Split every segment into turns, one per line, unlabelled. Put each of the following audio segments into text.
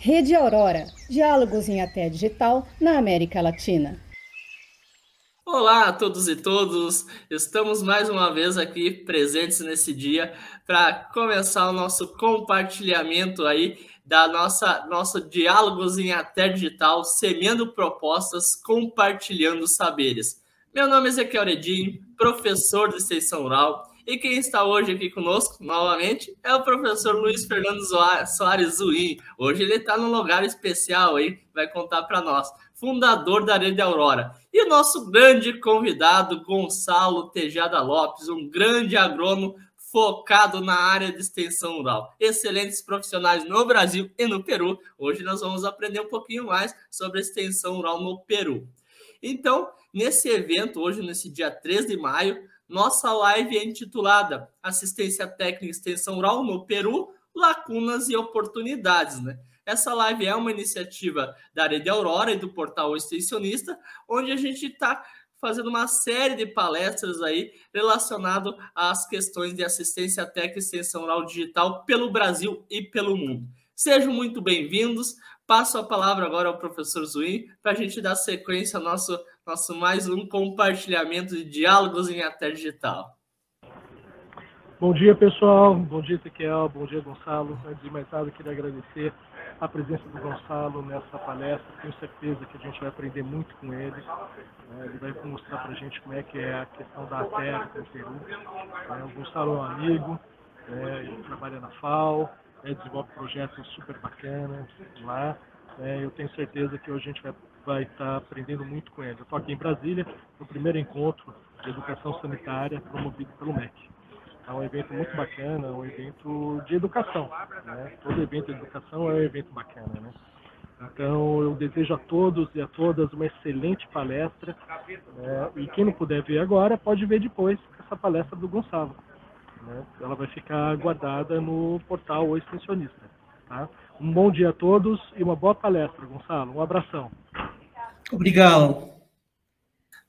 Rede Aurora Diálogos em Até Digital na América Latina.
Olá a todos e todos, estamos mais uma vez aqui presentes nesse dia para começar o nosso compartilhamento aí da nossa nosso diálogos em até digital, semeando propostas, compartilhando saberes. Meu nome é Ezequiel Redinho, professor de extensão rural, e quem está hoje aqui conosco, novamente, é o professor Luiz Fernando Soares Zuim. Hoje ele está num lugar especial aí, vai contar para nós fundador da Rede Aurora. E o nosso grande convidado, Gonçalo Tejada Lopes, um grande agrônomo focado na área de extensão rural. Excelentes profissionais no Brasil e no Peru. Hoje nós vamos aprender um pouquinho mais sobre extensão rural no Peru. Então, nesse evento, hoje, nesse dia 3 de maio, nossa live é intitulada Assistência Técnica e Extensão Rural no Peru, Lacunas e Oportunidades, né? Essa live é uma iniciativa da Rede Aurora e do portal Extensionista, onde a gente está fazendo uma série de palestras aí relacionado às questões de assistência técnica e extensão rural digital pelo Brasil e pelo mundo. Sejam muito bem-vindos. Passo a palavra agora ao professor Zuim para a gente dar sequência ao nosso, nosso mais um compartilhamento de diálogos em até digital.
Bom dia, pessoal. Bom dia, Ezequiel. Bom dia, Gonçalo. Antes de mais nada, queria agradecer a presença do Gonçalo nessa palestra. Tenho certeza que a gente vai aprender muito com ele. Né? Ele vai mostrar para a gente como é que é a questão da terra no Peru. Né? O Gonçalo é um amigo, né? ele trabalha na FAO, desenvolve projetos super bacanas lá. Eu tenho certeza que hoje a gente vai, vai estar aprendendo muito com ele. Eu estou aqui em Brasília, no primeiro encontro de educação sanitária promovido pelo MEC. É um evento muito bacana, um evento de educação. Né? Todo evento de educação é um evento bacana. Né? Então, eu desejo a todos e a todas uma excelente palestra. Né? E quem não puder ver agora, pode ver depois essa palestra do Gonçalo. Né? Ela vai ficar guardada no portal O Extensionista. Tá? Um bom dia a todos e uma boa palestra, Gonçalo. Um abração.
Obrigado.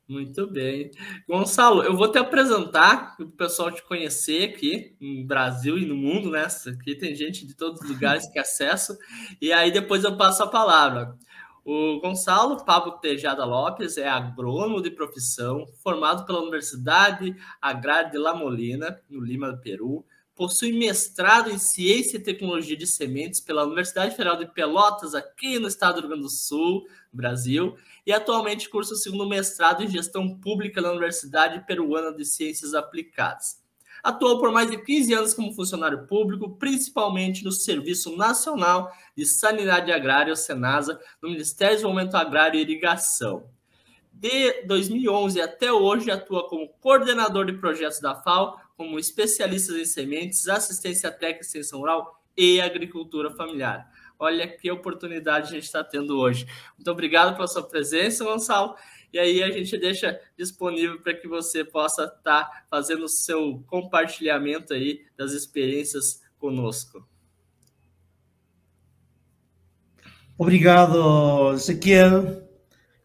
Muito bem. Gonçalo, eu vou te apresentar para o pessoal te conhecer aqui no Brasil e no mundo, né? Aqui tem gente de todos os lugares que acessa. E aí depois eu passo a palavra. O Gonçalo Pablo Tejada Lopes é agrônomo de profissão, formado pela Universidade Agrária de La Molina, no Lima Peru. Possui mestrado em Ciência e Tecnologia de Sementes pela Universidade Federal de Pelotas, aqui no estado do Rio Grande do Sul, Brasil e atualmente cursa o segundo mestrado em Gestão Pública na Universidade Peruana de Ciências Aplicadas. Atuou por mais de 15 anos como funcionário público, principalmente no Serviço Nacional de Sanidade Agrária, o SENASA, no Ministério do Desenvolvimento Agrário e Irrigação. De 2011 até hoje, atua como coordenador de projetos da FAO, como especialista em sementes, assistência técnica extensão rural e agricultura familiar. Olha que oportunidade a gente está tendo hoje. Muito obrigado pela sua presença, Gonçalo. E aí a gente deixa disponível para que você possa estar tá fazendo o seu compartilhamento aí das experiências conosco.
Obrigado, Ezequiel.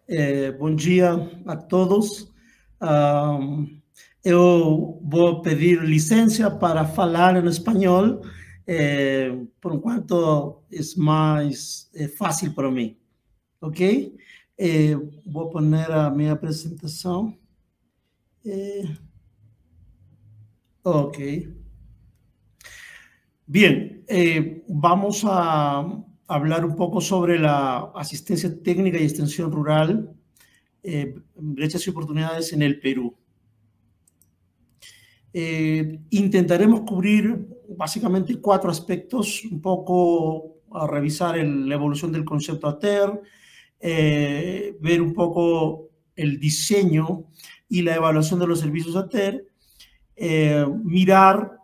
Eh, bom dia a todos. Um, eu vou pedir licença para falar em espanhol eh, por un cuanto es más eh, fácil para mí. ¿Ok? Eh, a poner a mi presentación. Eh, ok. Bien, vamos a hablar un poco sobre la asistencia técnica y extensión rural, brechas y oportunidades en el Perú. Eh, intentaremos cubrir básicamente cuatro aspectos, un poco a revisar la evolución del concepto ATER, eh, ver un poco el diseño y la evaluación de los servicios ATER, eh, mirar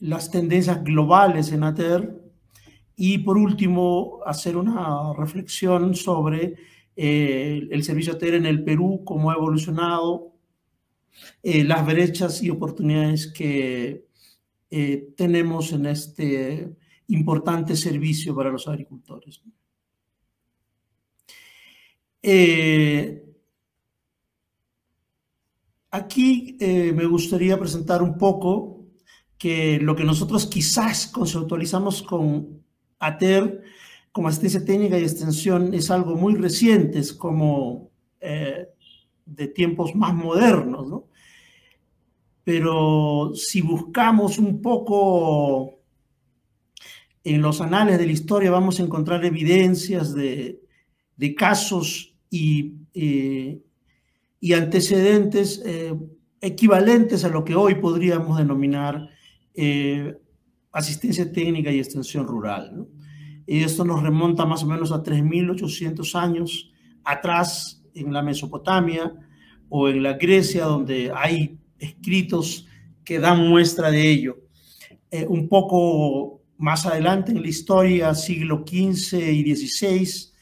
las tendencias globales en ATER y por último hacer una reflexión sobre el servicio ATER en el Perú, cómo ha evolucionado eh, las brechas y oportunidades que eh, tenemos en este importante servicio para los agricultores. Eh, aquí me gustaría presentar un poco que lo que nosotros quizás conceptualizamos con ATER como asistencia técnica y extensión es algo muy reciente, es como de tiempos más modernos, ¿no? Pero si buscamos un poco en los anales de la historia, vamos a encontrar evidencias de, de casos y, eh, y antecedentes eh, equivalentes a lo que hoy podríamos denominar asistencia técnica y extensión rural. ¿no? Esto nos remonta más o menos a 3.800 años atrás en la Mesopotamia o en la Grecia, donde hay escritos que dan muestra de ello. Eh, un poco más adelante en la historia, siglo XV y XVI,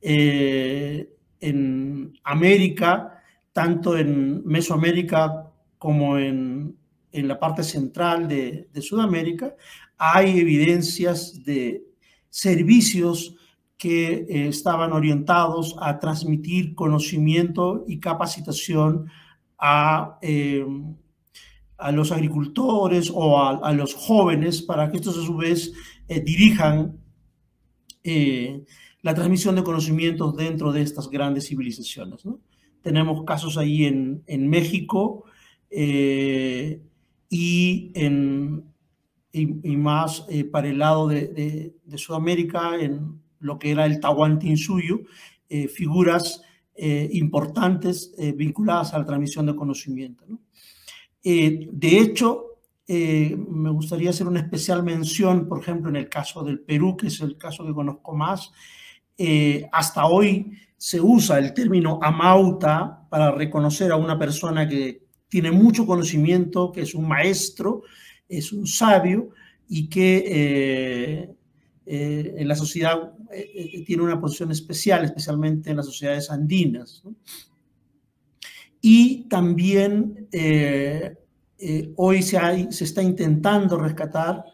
eh, en América, tanto en Mesoamérica como en, en la parte central de, Sudamérica, hay evidencias de servicios que eh, estaban orientados a transmitir conocimiento y capacitación a, eh, a los agricultores o a, los jóvenes para que estos a su vez eh, dirijan la transmisión de conocimientos dentro de estas grandes civilizaciones. Tenemos casos ahí en, en México y en, y, más eh, para el lado de, de, Sudamérica, en lo que era el Tahuantinsuyo, eh, figuras eh, importantes vinculadas a la transmisión de conocimiento. de hecho, me gustaría hacer una especial mención, por ejemplo, en el caso del Perú, que es el caso que conozco más. hasta hoy se usa el término amauta para reconocer a una persona que tiene mucho conocimiento, que es un maestro, es un sabio y que eh, eh, en la sociedad eh, tiene una posición especial, especialmente en las sociedades andinas. Y también hoy se, está intentando rescatar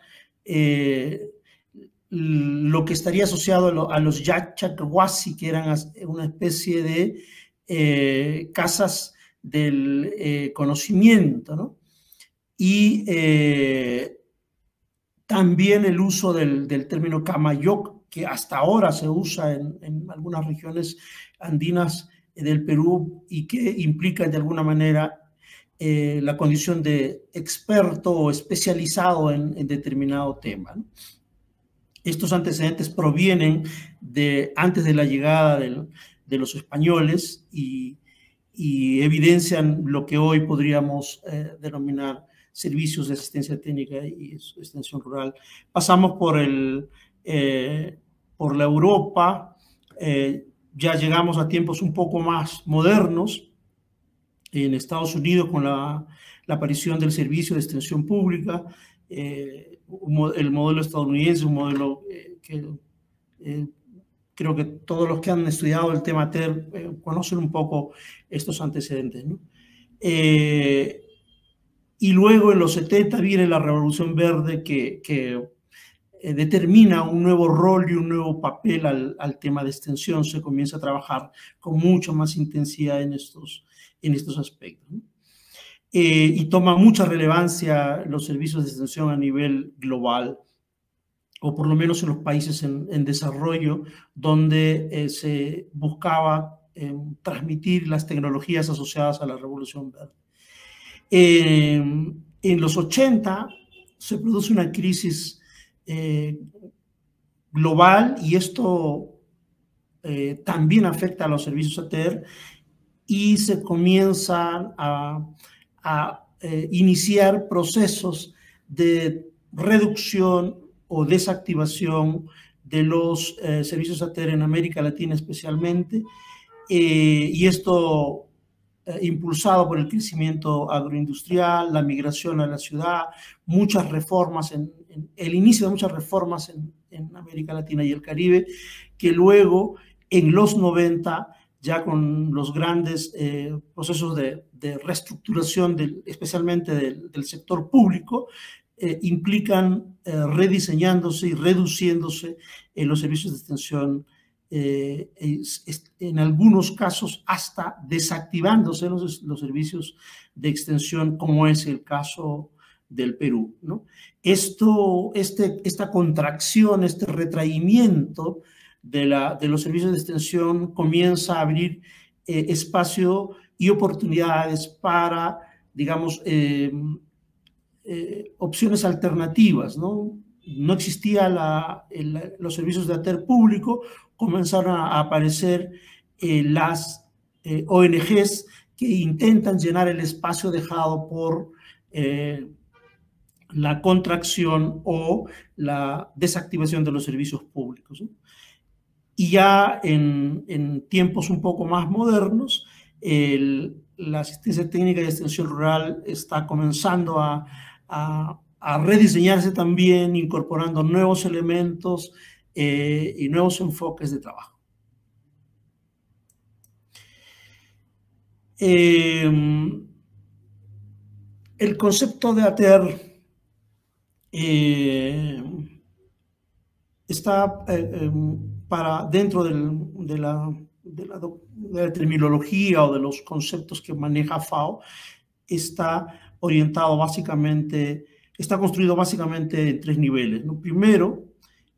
lo que estaría asociado a, los Yachakwasi, que eran una especie de casas del conocimiento, ¿no? y eh, también el uso del, término Kamayoc, que hasta ahora se usa en, algunas regiones andinas del Perú y que implica de alguna manera eh, la condición de experto o especializado en, determinado tema. Estos antecedentes provienen de antes de la llegada de los españoles y, evidencian lo que hoy podríamos eh, denominar servicios de asistencia técnica y extensión rural. Pasamos por, el, eh, por la Europa, eh, ya llegamos a tiempos un poco más modernos, en Estados Unidos con la, aparición del servicio de extensión pública, eh, el modelo estadounidense, un modelo que creo que todos los que han estudiado el tema TER conocen un poco estos antecedentes. Y luego en los 70 viene la Revolución Verde que, eh, determina un nuevo rol y un nuevo papel al, tema de extensión. Se comienza a trabajar con mucha más intensidad en estos, en estos aspectos. Eh, y toma mucha relevancia los servicios de extensión a nivel global, o por lo menos en los países en, desarrollo, donde eh, se buscaba transmitir las tecnologías asociadas a la Revolución Verde. En los 80 se produce una crisis eh, global y esto eh, también afecta a los servicios ATER y se comienzan a, iniciar procesos de reducción o desactivación de los servicios ATER en América Latina especialmente. y esto eh, impulsado por el crecimiento agroindustrial, la migración a la ciudad, muchas reformas, en, el inicio de muchas reformas en, América Latina y el Caribe, que luego en los 90, ya con los grandes eh, procesos de, reestructuración, del, especialmente del, sector público, eh, implican rediseñándose y reduciéndose los servicios de extensión eh, en algunos casos hasta desactivándose los, los, servicios de extensión, como es el caso del Perú. ¿no? Esto, este, esta contracción, este retraimiento de, la, de los servicios de extensión comienza a abrir eh, espacio y oportunidades para, digamos, eh, eh, opciones alternativas. No, no existía la, los servicios de ATER público, comenzaron a aparecer las ONGs que intentan llenar el espacio dejado por la contracción o la desactivación de los servicios públicos. Y ya en, tiempos un poco más modernos, la asistencia técnica y extensión rural está comenzando a, rediseñarse también, incorporando nuevos elementos eh, y nuevos enfoques de trabajo. Em, el concepto de ATER eh, está eh, em, para dentro de, la, terminología o de los conceptos que maneja FAO, está orientado básicamente, está construido básicamente en tres niveles. Primero,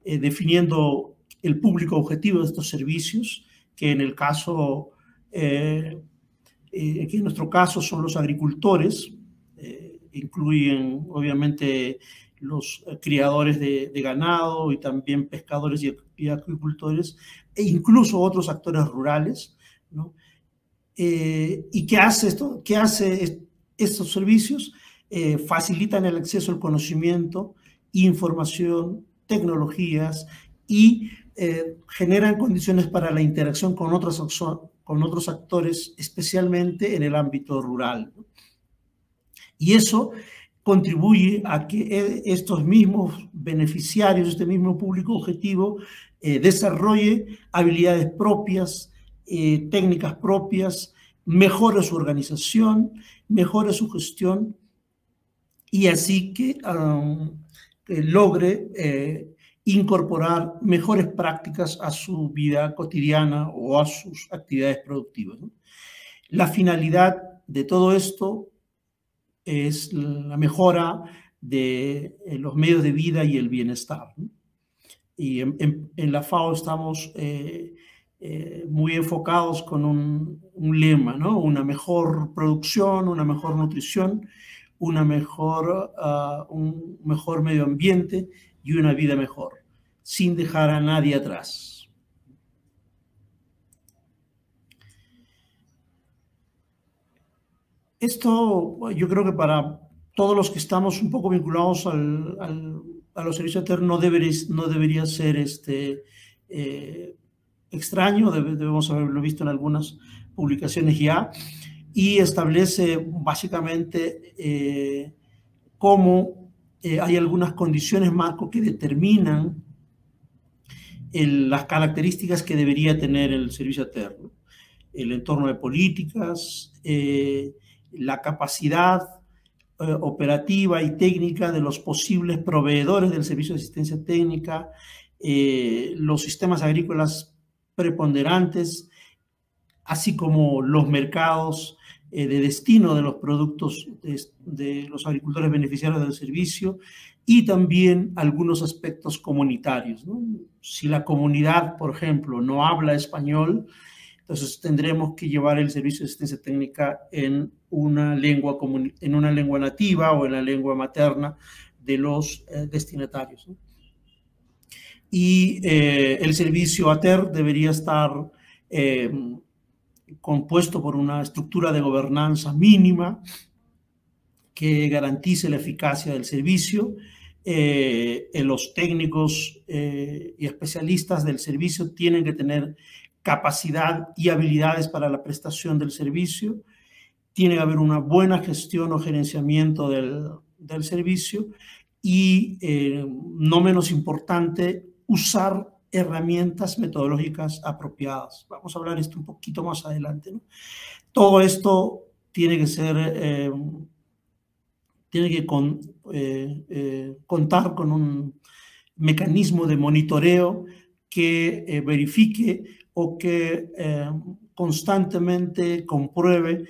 eh, definiendo el público objetivo de estos servicios, que en el caso, que en nuestro caso son los agricultores, incluyen obviamente los eh, criadores de, ganado y también pescadores y, agricultores, e incluso otros actores rurales, ¿no? Eh, ¿Y qué hace esto? ¿Qué hace estos servicios? Eh, facilitan el acceso al conocimiento, información, tecnologías y generan condiciones para la interacción con otros, con otros actores, especialmente en el ámbito rural. Y eso contribuye a que e, estos mismos beneficiarios, este mismo público objetivo, eh, desarrolle habilidades propias, eh, técnicas propias, mejore su organización, mejore su gestión y así que, logre eh, incorporar mejores prácticas a su vida cotidiana o a sus actividades productivas. La finalidad de todo esto es la mejora de eh, los medios de vida y el bienestar. Y en, la FAO estamos eh, eh, muy enfocados con un, lema, ¿no? Una mejor producción, una mejor nutrición, una mejor, ah, un mejor medio ambiente y una vida mejor, sin dejar a nadie atrás. Esto yo creo que para todos los que estamos un poco vinculados al, a los servicios eternos no, debería, no debería ser este, eh, extraño, debemos haberlo visto en algunas publicaciones ya, y establece básicamente eh, cómo eh, hay algunas condiciones marco que determinan las características que debería tener el servicio eterno. El entorno de políticas, la capacidad eh, operativa y técnica de los posibles proveedores del servicio de asistencia técnica, eh, los sistemas agrícolas preponderantes, así como los mercados eh, de destino de los productos de, los agricultores beneficiarios del servicio y también algunos aspectos comunitarios. Si la comunidad, por ejemplo, no habla español, entonces tendremos que llevar el servicio de asistencia técnica en una lengua, en una lengua nativa o en la lengua materna de los eh, destinatarios. Y eh, el servicio ATER debería estar eh, compuesto por una estructura de gobernanza mínima que garantice la eficacia del servicio. los técnicos y especialistas del servicio tienen que tener capacidad y habilidades para la prestación del servicio, tiene que haber una buena gestión o gerenciamiento del, del servicio y, eh, no menos importante, usar herramientas metodológicas apropiadas. Vamos a hablar esto un poquito más adelante. Todo esto tiene que ser, eh, tiene que eh, contar con un mecanismo de monitoreo que verifique que constantemente compruebe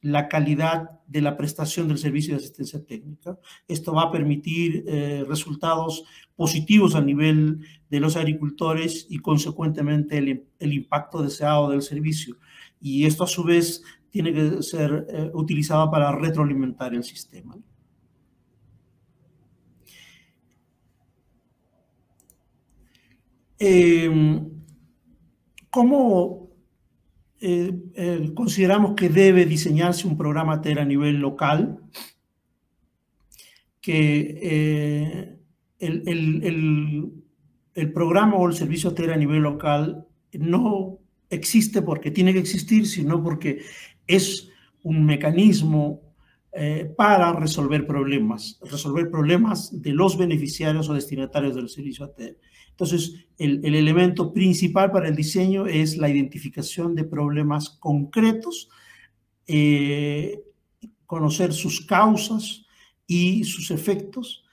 la calidad de la prestación del servicio de asistencia técnica. Esto va a permitir eh, resultados positivos a nivel de los agricultores y consecuentemente el, impacto deseado del servicio. Y esto a su vez tiene que ser eh, utilizado para retroalimentar el sistema. Em, ¿Cómo eh, eh, consideramos que debe diseñarse un programa TER a nivel local, que eh, el, el, programa o el servicio TER a nivel local no existe porque tiene que existir, sino porque es un mecanismo para resolver problemas, resolver problemas de los beneficiarios o destinatarios del servicio ATER. Entonces, el, elemento principal para el diseño es la identificación de problemas concretos, eh, conocer sus causas y sus efectos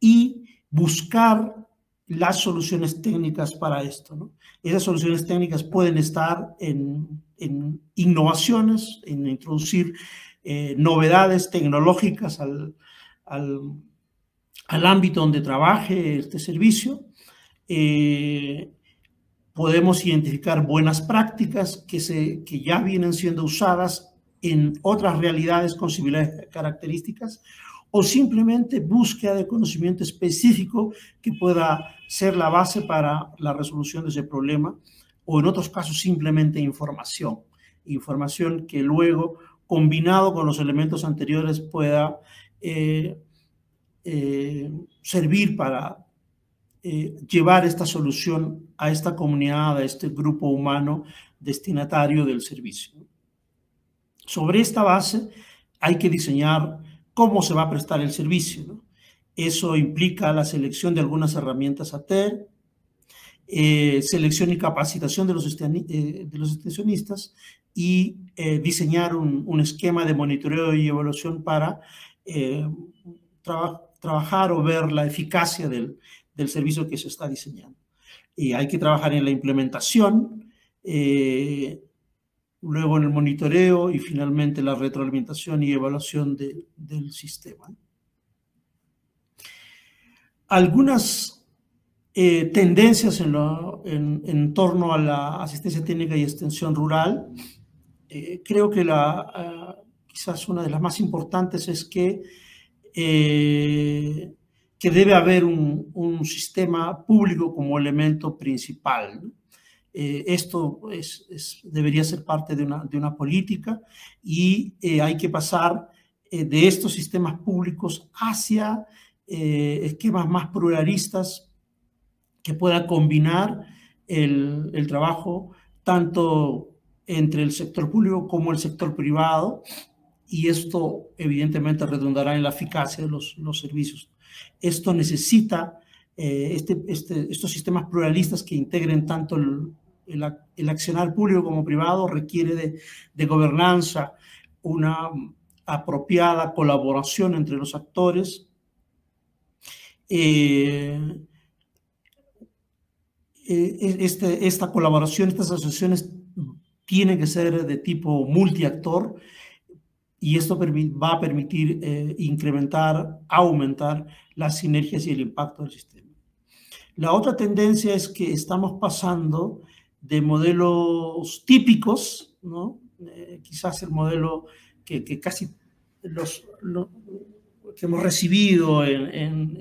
y buscar las soluciones técnicas para esto. Esas soluciones técnicas pueden estar en, innovaciones, en introducir eh, novedades tecnológicas al, al ámbito donde trabaje este servicio, eh, podemos identificar buenas prácticas que, se, que ya vienen siendo usadas en otras realidades con similares características o simplemente búsqueda de conocimiento específico que pueda ser la base para la resolución de ese problema o en otros casos simplemente información, información que luego combinado con los elementos anteriores pueda eh, eh, servir para eh, llevar esta solución a esta comunidad, a este grupo humano destinatario del servicio. Sobre esta base hay que diseñar cómo se va a prestar el servicio. Eso implica la selección de algunas herramientas ATER, eh, selección y capacitación de los, eh, de los extensionistas y diseñar un, esquema de monitoreo y evaluación para trabajar o ver la eficacia del, del servicio que se está diseñando. Y hay que trabajar en la implementación, eh, luego en el monitoreo y finalmente la retroalimentación y evaluación del sistema. Algunas eh, tendencias en, torno a la asistencia técnica y extensión rural. Eh, creo que la, ah, quizás una de las más importantes es que que debe haber un sistema público como elemento principal. Eh, esto es, debería ser parte de una, de una política y eh, hay que pasar eh, de estos sistemas públicos hacia esquemas más pluralistas que puedan combinar el, el trabajo tanto entre el sector público como el sector privado y esto evidentemente redundará en la eficacia de los, los servicios. Esto necesita este, este, estos sistemas pluralistas que integren tanto el, el, accionar público como privado, requiere de, de, gobernanza, una apropiada colaboración entre los actores. Eh, eh, este, esta colaboración, estas asociaciones tienen que ser de tipo multiactor y esto va a permitir eh, incrementar, aumentar las sinergias y el impacto del sistema. La otra tendencia es que estamos pasando de modelos típicos, ¿no? Eh, quizás el modelo que, casi los, que hemos recibido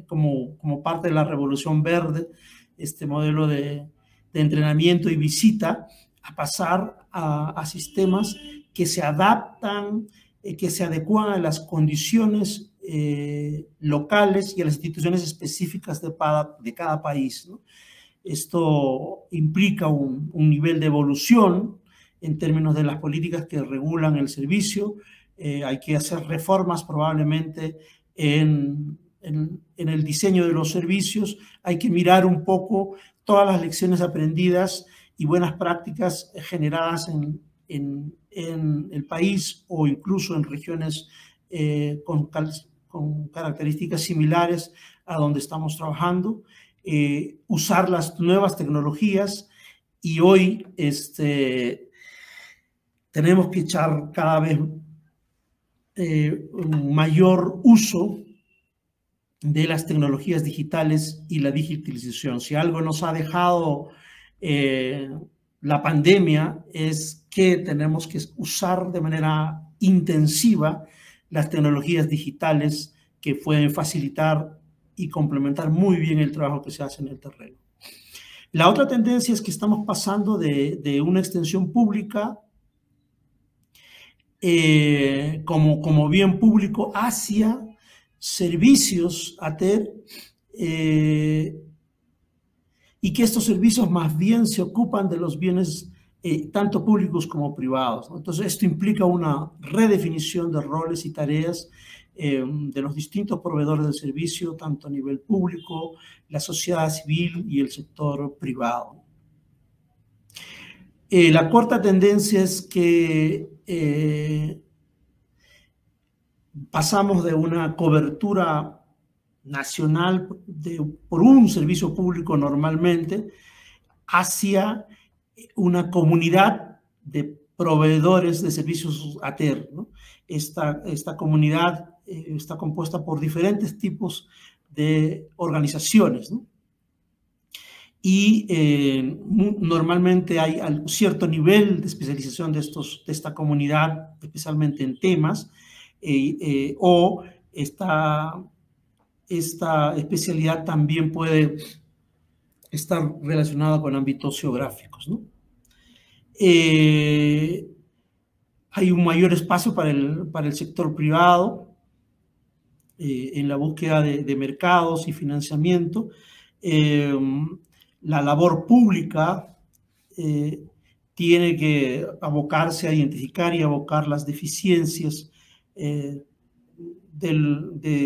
como, como parte de la revolución verde, este modelo de, de entrenamiento y visita, a pasar a, sistemas que se adaptan eh, que se adecuan a las condiciones eh, locales y a las instituciones específicas de, de cada país. Esto implica un, nivel de evolución en términos de las políticas que regulan el servicio. Eh, hay que hacer reformas probablemente en, el diseño de los servicios. Hay que mirar un poco todas las lecciones aprendidas y buenas prácticas generadas en, el país o incluso en regiones eh, con, características similares a donde estamos trabajando, eh, usar las nuevas tecnologías y hoy este, tenemos que echar cada vez un mayor uso de las tecnologías digitales y la digitalización. Si algo nos ha dejado la pandemia es que tenemos que usar de manera intensiva las tecnologías digitales que pueden facilitar y complementar muy bien el trabajo que se hace en el terreno. La otra tendencia es que estamos pasando de, una extensión pública eh, como, como bien público hacia servicios ATER eh, y que estos servicios más bien se ocupan de los bienes eh, tanto públicos como privados. Entonces, esto implica una redefinición de roles y tareas eh, de los distintos proveedores de servicio, tanto a nivel público, la sociedad civil y el sector privado. Eh, la cuarta tendencia es que pasamos de una cobertura nacional por un servicio público normalmente hacia una comunidad de proveedores de servicios ATER. Esta, esta comunidad eh, está compuesta por diferentes tipos de organizaciones. Y eh, normalmente hay cierto nivel de especialización de, estos, de esta comunidad, especialmente en temas, eh, o esta, esta especialidad también puede estar relacionada con ámbitos geográficos. hay un mayor espacio para el, para el sector privado eh, en la búsqueda de, mercados y financiamiento. Eh, la labor pública tiene que abocarse a identificar y abocar las deficiencias de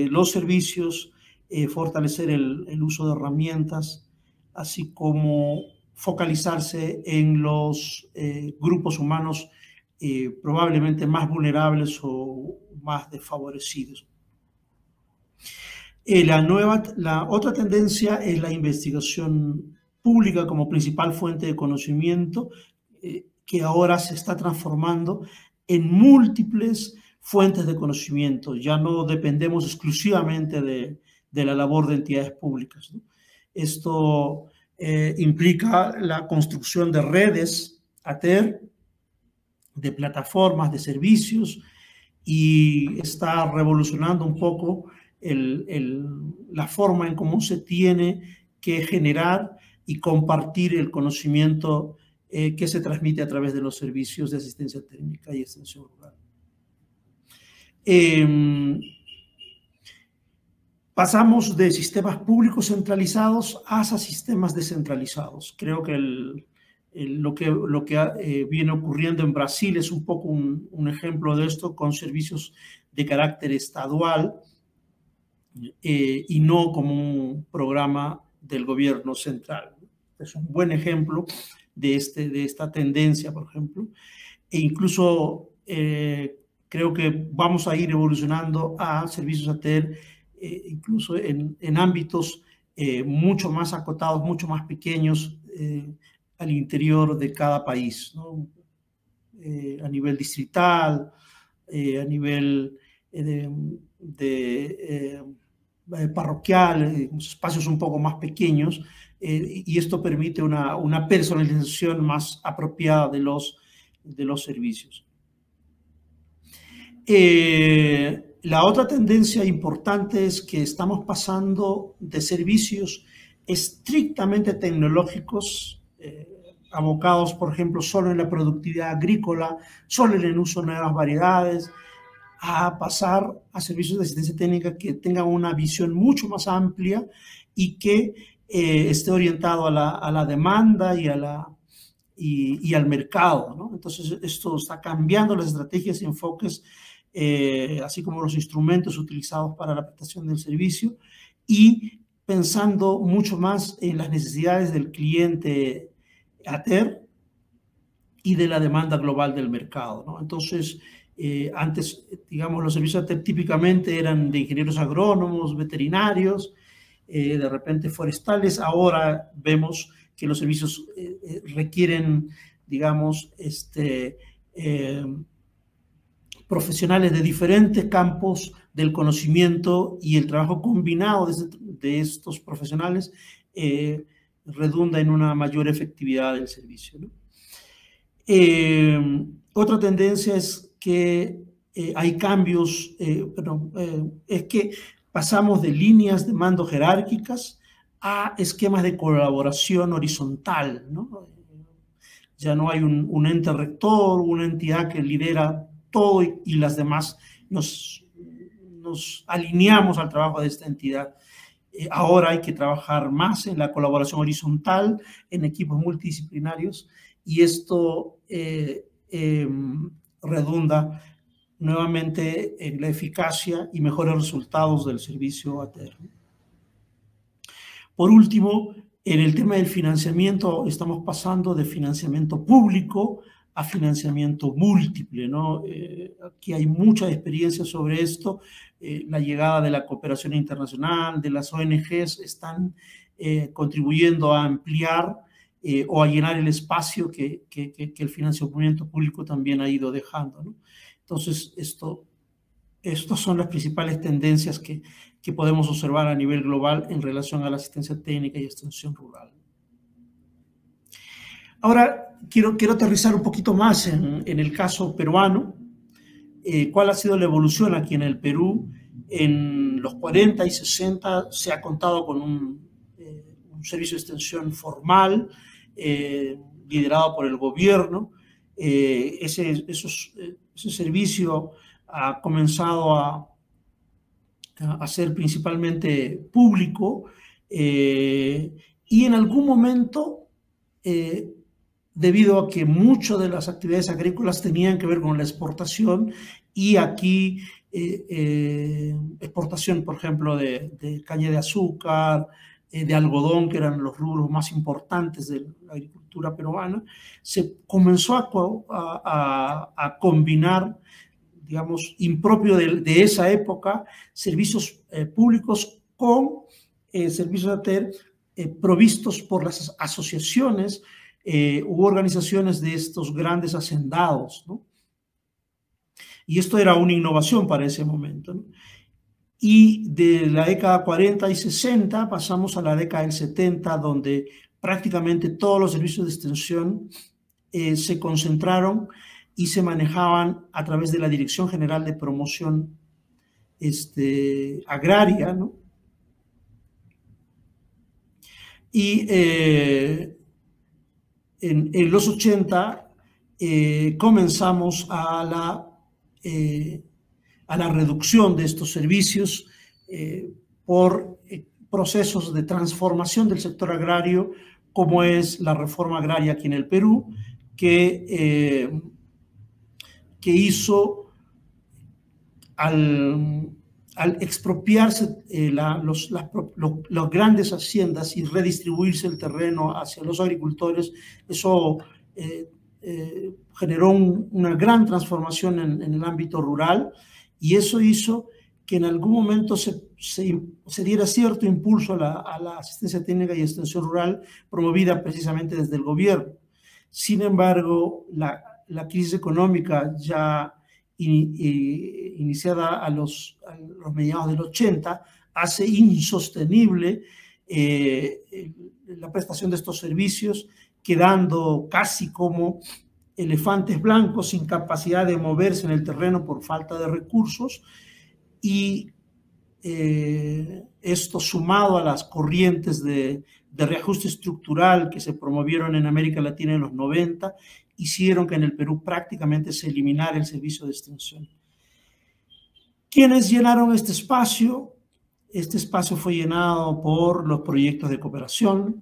los servicios, fortalecer el, uso de herramientas así como focalizarse en los eh, grupos humanos eh, probablemente más vulnerables o más desfavorecidos. Eh, la, nueva, la otra tendencia es la investigación pública como principal fuente de conocimiento, que ahora se está transformando en múltiples fuentes de conocimiento. Ya no dependemos exclusivamente de, de la labor de entidades públicas. Esto eh, implica la construcción de redes ATER, de plataformas, de servicios, y está revolucionando un poco la forma en cómo se tiene que generar y compartir el conocimiento eh, que se transmite a través de los servicios de asistencia técnica y extensión rural. Em, pasamos de sistemas públicos centralizados hacia sistemas descentralizados. Creo que lo que, eh, viene ocurriendo en Brasil es un poco un, ejemplo de esto con servicios de carácter estadual eh, y no como un programa del gobierno central. Es un buen ejemplo de, este, de esta tendencia, por ejemplo. E incluso eh, creo que vamos a ir evolucionando a servicios a tener eh, incluso en, ámbitos eh, mucho más acotados, mucho más pequeños al interior de cada país, a nivel distrital, a nivel parroquial, espacios un poco más pequeños, y esto permite una, una, personalización más apropiada de los, de los servicios. Eh, la otra tendencia importante es que estamos pasando de servicios estrictamente tecnológicos, eh, abocados, por ejemplo, solo en la productividad agrícola, solo en el uso de nuevas variedades, a pasar a servicios de asistencia técnica que tengan una visión mucho más amplia y que eh, esté orientado a la, demanda y, a la, y, al mercado. Entonces, esto está cambiando las estrategias y enfoques eh, así como los instrumentos utilizados para la prestación del servicio y pensando mucho más en las necesidades del cliente ATER y de la demanda global del mercado. ¿no? Entonces, eh, antes, digamos, los servicios típicamente eran de ingenieros agrónomos, veterinarios, eh, de repente forestales. Ahora vemos que los servicios requieren, digamos, este, profesionales de diferentes campos del conocimiento y el trabajo combinado de, estos profesionales eh, redunda en una mayor efectividad del servicio. Eh, otra tendencia es que eh, hay cambios, es que pasamos de líneas de mando jerárquicas a esquemas de colaboración horizontal. Ya no hay un, un ente rector, una entidad que lidera todo y las demás nos, nos alineamos al trabajo de esta entidad. Eh, ahora hay que trabajar más en la colaboración horizontal, en equipos multidisciplinarios, y esto eh, em, redunda nuevamente en la eficacia y mejores resultados del servicio ATER. Por último, en el tema del financiamiento, estamos pasando de financiamiento público a financiamiento múltiple. ¿no? Eh, aquí hay mucha experiencia sobre esto. Eh, la llegada de la cooperación internacional, de las ONGs, están eh, contribuyendo a ampliar o a llenar el espacio que, que, que, el financiamiento público también ha ido dejando. ¿no? Entonces, esto, estas son las principales tendencias que, que podemos observar a nivel global en relación a la asistencia técnica y extensión rural. Ahora, quiero, quiero aterrizar un poquito más en, en el caso peruano. Eh, ¿Cuál ha sido la evolución aquí en el Perú? En los 40 y 60 se ha contado con un, eh, un servicio de extensión formal, eh, liderado por el gobierno. ese, esos, ese servicio ha comenzado a, a ser principalmente público y en algún momento debido a que muchas de las actividades agrícolas tenían que ver con la exportación y aquí eh, eh, exportación, por ejemplo, de, caña de azúcar, eh, de algodón, que eran los rubros más importantes de la agricultura peruana, se comenzó a, combinar, digamos, impropio de, de esa época, servicios públicos con servicios de ATER provistos por las asociaciones eh, hubo organizaciones de estos grandes hacendados. Y esto era una innovación para ese momento. Y de la década 40 y 60 pasamos a la década del 70, donde prácticamente todos los servicios de extensión eh, se concentraron y se manejaban a través de la Dirección General de Promoción este, Agraria, ¿no? Y eh, en, los 80 eh, comenzamos a la, a la reducción de estos servicios eh, por procesos de transformación del sector agrario, como es la reforma agraria aquí en el Perú, que, que hizo al expropiarse eh, los, las grandes haciendas y redistribuirse el terreno hacia los agricultores, eso eh, eh, generó una gran transformación en, el ámbito rural y eso hizo que en algún momento se, diera cierto impulso a la, a asistencia técnica y extensión rural promovida precisamente desde el gobierno. Sin embargo, la, crisis económica ya iniciada a los, los, mediados del 80 hace insostenible eh, la prestación de estos servicios, quedando casi como elefantes blancos sin capacidad de moverse en el terreno por falta de recursos y eh, esto sumado a las corrientes de, de, reajuste estructural que se promovieron en América Latina en los 90 hicieron que en el Perú prácticamente se eliminara el servicio de extensión. ¿Quiénes llenaron este espacio? Este espacio fue llenado por los proyectos de cooperación,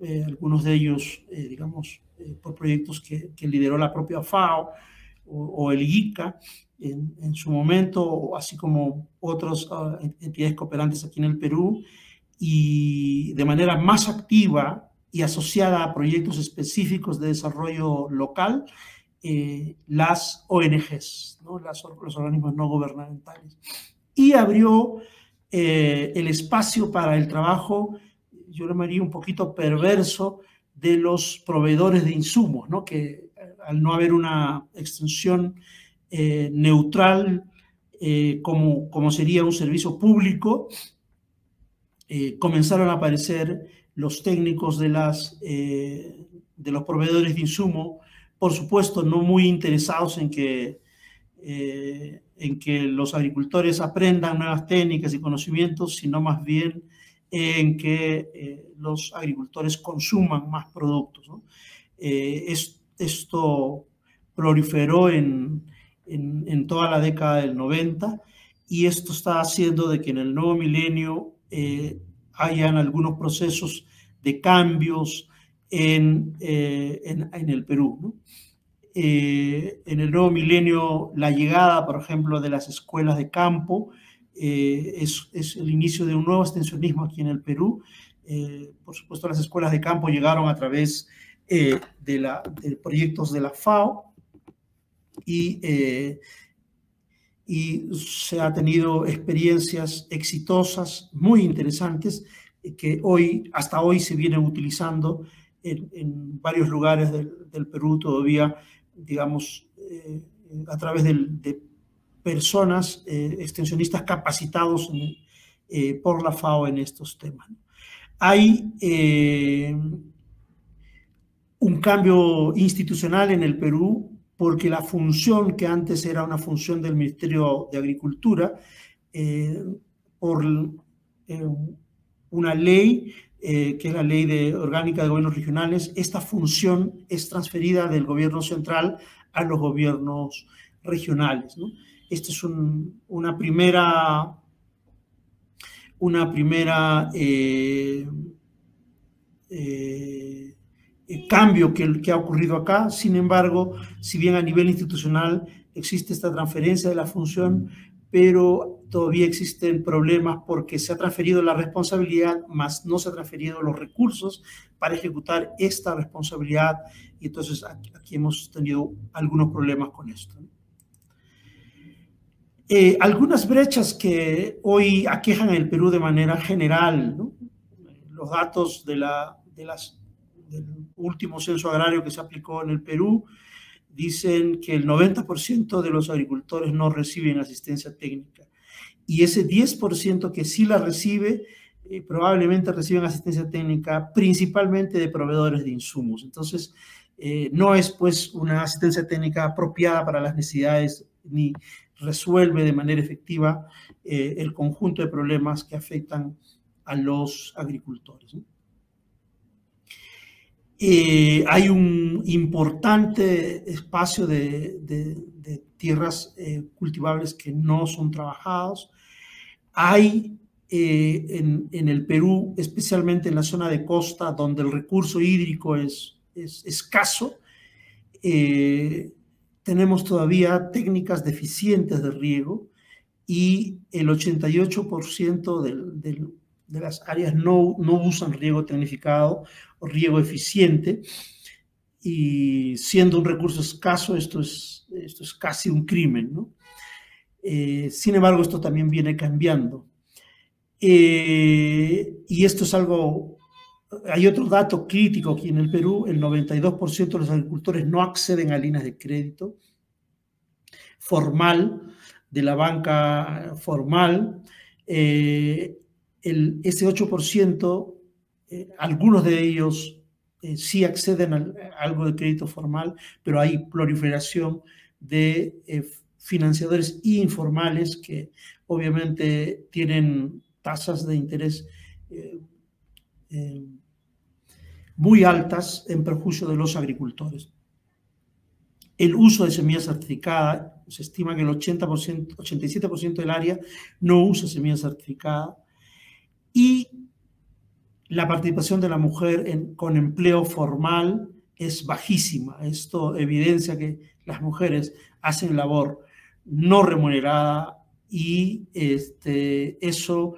eh, algunos de ellos, eh, digamos, eh, por proyectos que, lideró la propia FAO o, el ICA en, su momento, así como otras uh, entidades cooperantes aquí en el Perú, y de manera más activa y asociada a proyectos específicos de desarrollo local, eh, las ONGs, ¿no? Los organismos no gubernamentales. Y abrió eh, el espacio para el trabajo, yo lo llamaría un poquito perverso, de los proveedores de insumos, ¿no? que al no haber una extensión neutral como, como sería un servicio público, comenzaron a aparecer los técnicos de, las, de los proveedores de insumo, por supuesto, no muy interesados en que, en que los agricultores aprendan nuevas técnicas y conocimientos, sino más bien en que eh, los agricultores consuman más productos. Eh, esto proliferó en, en, toda la década del 90 y esto está haciendo de que en el nuevo milenio eh, hayan algunos procesos de cambios en, en, en el Perú. en el nuevo milenio, la llegada, por ejemplo, de las escuelas de campo, eh, es, es, el inicio de un nuevo extensionismo aquí en el Perú. Eh, por supuesto, las escuelas de campo llegaron a través eh, de, la, de, proyectos de la FAO y, y se ha tenido experiencias exitosas, muy interesantes, que hoy, hasta hoy se vienen utilizando en, varios lugares del, del, Perú todavía, digamos, a través del, de personas, eh, extensionistas capacitados eh, por la FAO en estos temas. Hay eh, un cambio institucional en el Perú porque la función que antes era una función del Ministerio de Agricultura, por una ley, que es la ley orgánica de gobiernos regionales, esta función es transferida del gobierno central a los gobiernos regionales. Esta es un, una primera, una primera eh, eh, cambio que, ha ocurrido acá. Sin embargo, si bien a nivel institucional existe esta transferencia de la función, pero todavía existen problemas porque se ha transferido la responsabilidad, más no se han transferido los recursos para ejecutar esta responsabilidad. Y entonces aquí hemos tenido algunos problemas con esto. Eh, algunas brechas que hoy aquejan el Perú de manera general, ¿no? los datos de la, de las, del último censo agrario que se aplicó en el Perú dicen que el 90% de los agricultores no reciben asistencia técnica y ese 10% que sí la recibe eh, probablemente reciben asistencia técnica principalmente de proveedores de insumos. Entonces, eh, no es pues una asistencia técnica apropiada para las necesidades ni resuelve de manera efectiva eh, el conjunto de problemas que afectan a los agricultores. Eh, hay un importante espacio de, tierras eh, cultivables que no son trabajados. Hay en, el Perú, especialmente en la zona de costa, donde el recurso hídrico es, es escaso, tenemos todavía técnicas deficientes de riego y el 88% de, de, las áreas no, no usan riego tecnificado o riego eficiente. Y siendo un recurso escaso, esto es, esto es casi un crimen. ¿no? Eh, sin embargo, esto también viene cambiando. Eh, y esto es algo hay otro dato crítico aquí en el Perú, el 92% de los agricultores no acceden a líneas de crédito formal, de la banca formal. Eh, el, ese 8%, eh, algunos de ellos eh, sí acceden a, algo de crédito formal, pero hay proliferación de eh, financiadores informales que obviamente tienen tasas de interés eh, muy altas en perjuicio de los agricultores. El uso de semillas certificadas, se estima que el 80%, 87% del área no usa semilla certificada y la participación de la mujer en, con empleo formal es bajísima. Esto evidencia que las mujeres hacen labor no remunerada y este, eso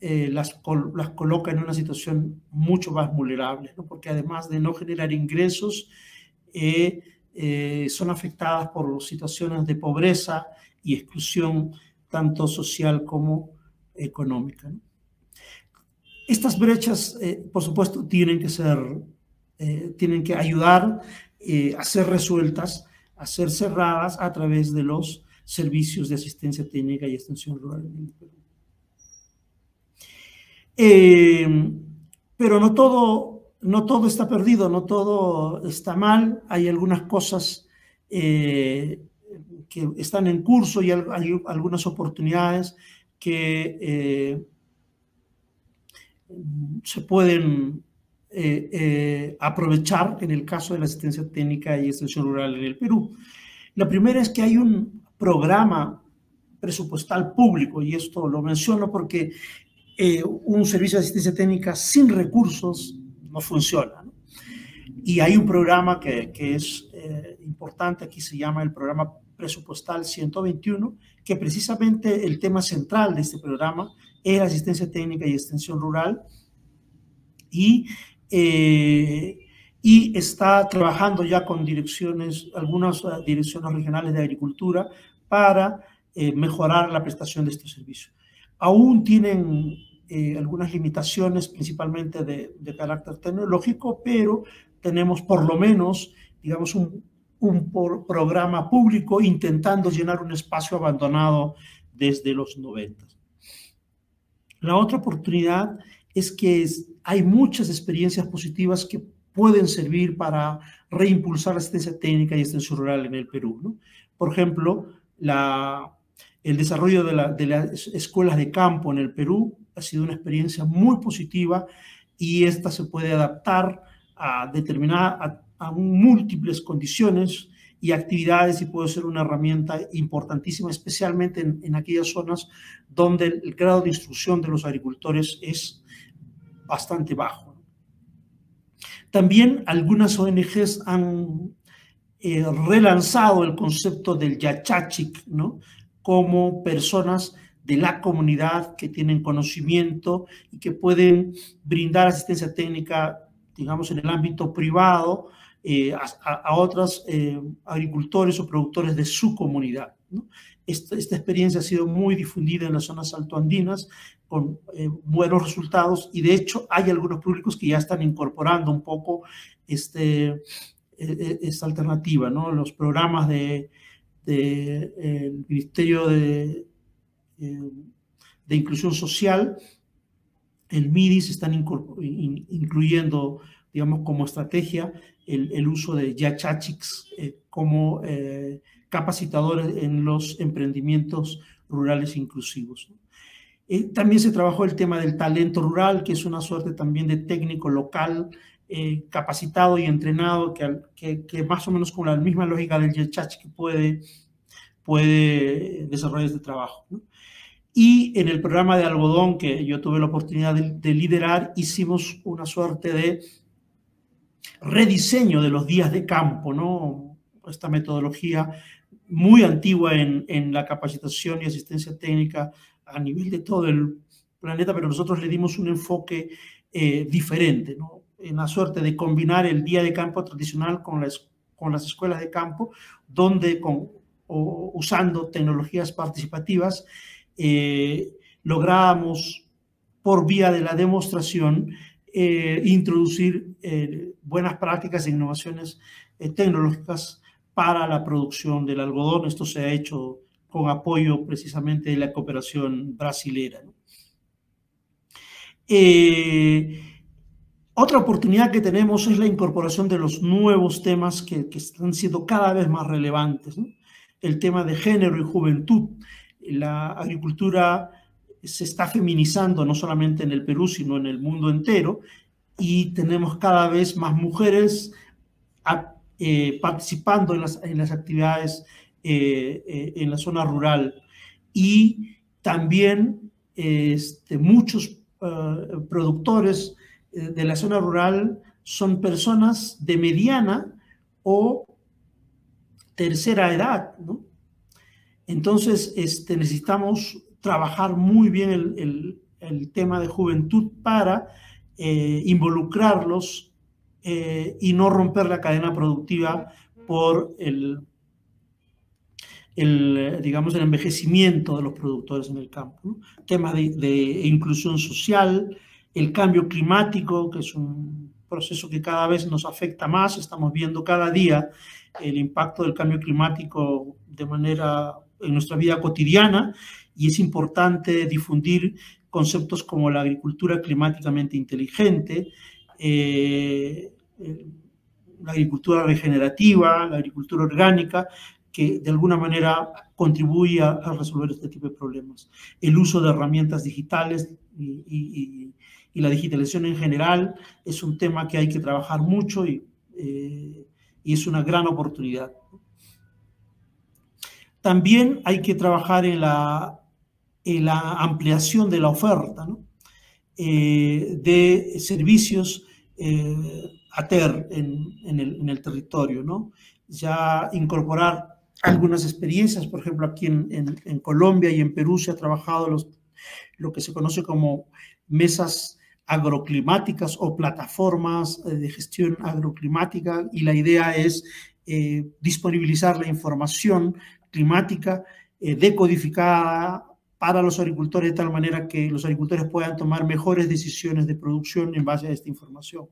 eh, las, las, coloca en una situación mucho más vulnerable, ¿no? porque además de no generar ingresos, eh, eh, son afectadas por situaciones de pobreza y exclusión tanto social como económica. Estas brechas, por supuesto, tienen que ser, tienen que ayudar a ser resueltas a ser cerradas a través de los servicios de asistencia técnica y extensión rural. Eh, pero no todo, no todo está perdido, no todo está mal. Hay algunas cosas eh, que están en curso y hay, algunas oportunidades que eh, se pueden aprovechar en el caso de la asistencia técnica y extensión rural en el Perú. La primera es que hay un programa presupuestal público, y esto lo menciono porque eh, un servicio de asistencia técnica sin recursos no funciona. Y hay un programa que, que es eh, importante, aquí se llama el programa presupuestal 121, que precisamente el tema central de este programa es la asistencia técnica y extensión rural. Y, eh, y está trabajando ya con direcciones, algunas direcciones regionales de agricultura para mejorar la prestación de este servicio. Aún tienen eh, algunas limitaciones, principalmente de, carácter tecnológico, pero tenemos por lo menos, digamos, un, programa público intentando llenar un espacio abandonado desde los 90. La otra oportunidad es que hay muchas experiencias positivas que pueden servir para reimpulsar la asistencia técnica y extensión rural en el Perú. ¿no? Por ejemplo, el desarrollo de, de, las escuelas de campo en el Perú ha sido una experiencia muy positiva y esta se puede adaptar a determinadas, a, múltiples condiciones y actividades y puede ser una herramienta importantísima, especialmente en, aquellas zonas donde el, grado de instrucción de los agricultores es bastante bajo. También algunas ONGs han eh, relanzado el concepto del yachachic, ¿no? Como personas de la comunidad que tienen conocimiento y que pueden brindar asistencia técnica, digamos, en el ámbito privado eh, a, otros eh, agricultores o productores de su comunidad. Esta, experiencia ha sido muy difundida en las zonas altoandinas con eh, buenos resultados y de hecho hay algunos públicos que ya están incorporando un poco este, e, e, esta alternativa, ¿no? Los programas del de, Ministerio de de inclusión social, el MIDIS están incluyendo, digamos, como estrategia el, uso de Yachachics eh, como eh, capacitadores en los emprendimientos rurales inclusivos. también se trabajó el tema del talento rural, que es una suerte también de técnico local capacitado y entrenado, que, más o menos con la misma lógica del Yachachic puede, puede desarrollar este trabajo. Y en el programa de algodón que yo tuve la oportunidad de, liderar, hicimos una suerte de rediseño de los días de campo, ¿no? Esta metodología muy antigua en, en, la capacitación y asistencia técnica a nivel de todo el planeta, pero nosotros le dimos un enfoque eh, diferente, ¿no? En la suerte de combinar el día de campo tradicional con las, con las escuelas de campo, donde con, usando tecnologías participativas, eh, logramos, por vía de la demostración, eh, introducir eh, buenas prácticas e innovaciones tecnológicas para la producción del algodón. Esto se ha hecho con apoyo precisamente de la cooperación brasilera. otra oportunidad que tenemos es la incorporación de los nuevos temas que, que están siendo cada vez más relevantes. El tema de género y juventud la agricultura se está feminizando no solamente en el Perú, sino en el mundo entero, y tenemos cada vez más mujeres eh, participando en las, en las actividades eh, eh, en la zona rural. Y también este, muchos productores de la zona rural son personas de mediana o tercera edad, ¿no? Entonces, este, necesitamos trabajar muy bien el, tema de juventud para eh, involucrarlos eh, y no romper la cadena productiva por el, digamos, el envejecimiento de los productores en el campo. Temas de, inclusión social, el cambio climático, que es un proceso que cada vez nos afecta más. Estamos viendo cada día el impacto del cambio climático de manera en nuestra vida cotidiana y es importante difundir conceptos como la agricultura climáticamente inteligente, eh, eh, la agricultura regenerativa, la agricultura orgánica, que de alguna manera contribuye a, resolver este tipo de problemas. El uso de herramientas digitales y, la digitalización en general es un tema que hay que trabajar mucho y, eh, y es una gran oportunidad. También hay que trabajar en la, en la ampliación de la oferta eh, de servicios eh, ATER en, en, el, territorio. ¿no? Ya incorporar algunas experiencias, por ejemplo, aquí en, en, Colombia y en Perú se ha trabajado los, lo que se conoce como mesas agroclimáticas o plataformas eh, de gestión agroclimática y la idea es eh, disponibilizar la información climática eh, decodificada para los agricultores de tal manera que los agricultores puedan tomar mejores decisiones de producción en base a esta información.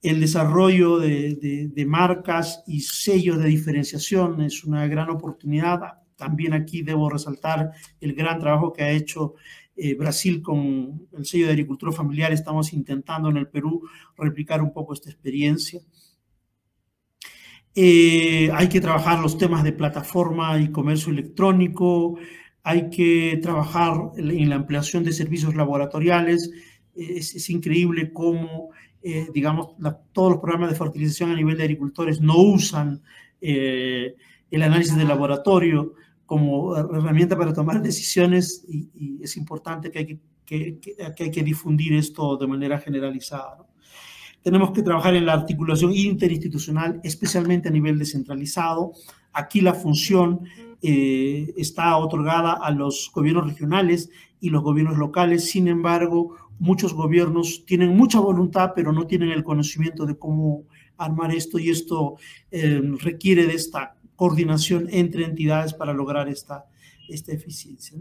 El desarrollo de, de marcas y sellos de diferenciación es una gran oportunidad. También aquí debo resaltar el gran trabajo que ha hecho eh, Brasil con el sello de agricultura familiar, estamos intentando en el Perú replicar un poco esta experiencia. Eh, hay que trabajar los temas de plataforma y comercio electrónico, hay que trabajar en la ampliación de servicios laboratoriales. Es, increíble cómo, eh, digamos, todos los programas de fertilización a nivel de agricultores no usan el análisis de laboratorio como herramienta para tomar decisiones y, es importante que, hay que, difundir esto de manera generalizada. Tenemos que trabajar en la articulación interinstitucional, especialmente a nivel descentralizado. Aquí la función eh, está otorgada a los gobiernos regionales y los gobiernos locales. Sin embargo, muchos gobiernos tienen mucha voluntad, pero no tienen el conocimiento de cómo armar esto y esto eh, requiere de esta coordinación entre entidades para lograr esta, esta eficiencia.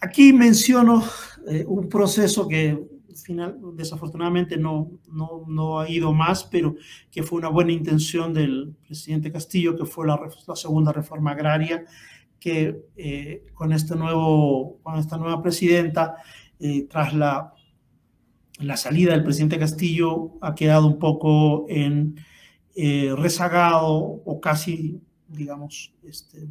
Aquí menciono eh, un proceso que final, desafortunadamente no, no, no, ha ido más, pero que fue una buena intención del presidente Castillo, que fue la, la segunda reforma agraria, que eh, con, este nuevo, con esta nueva presidenta, eh, tras la, la salida del presidente Castillo, ha quedado un poco en eh, rezagado o casi, digamos, este,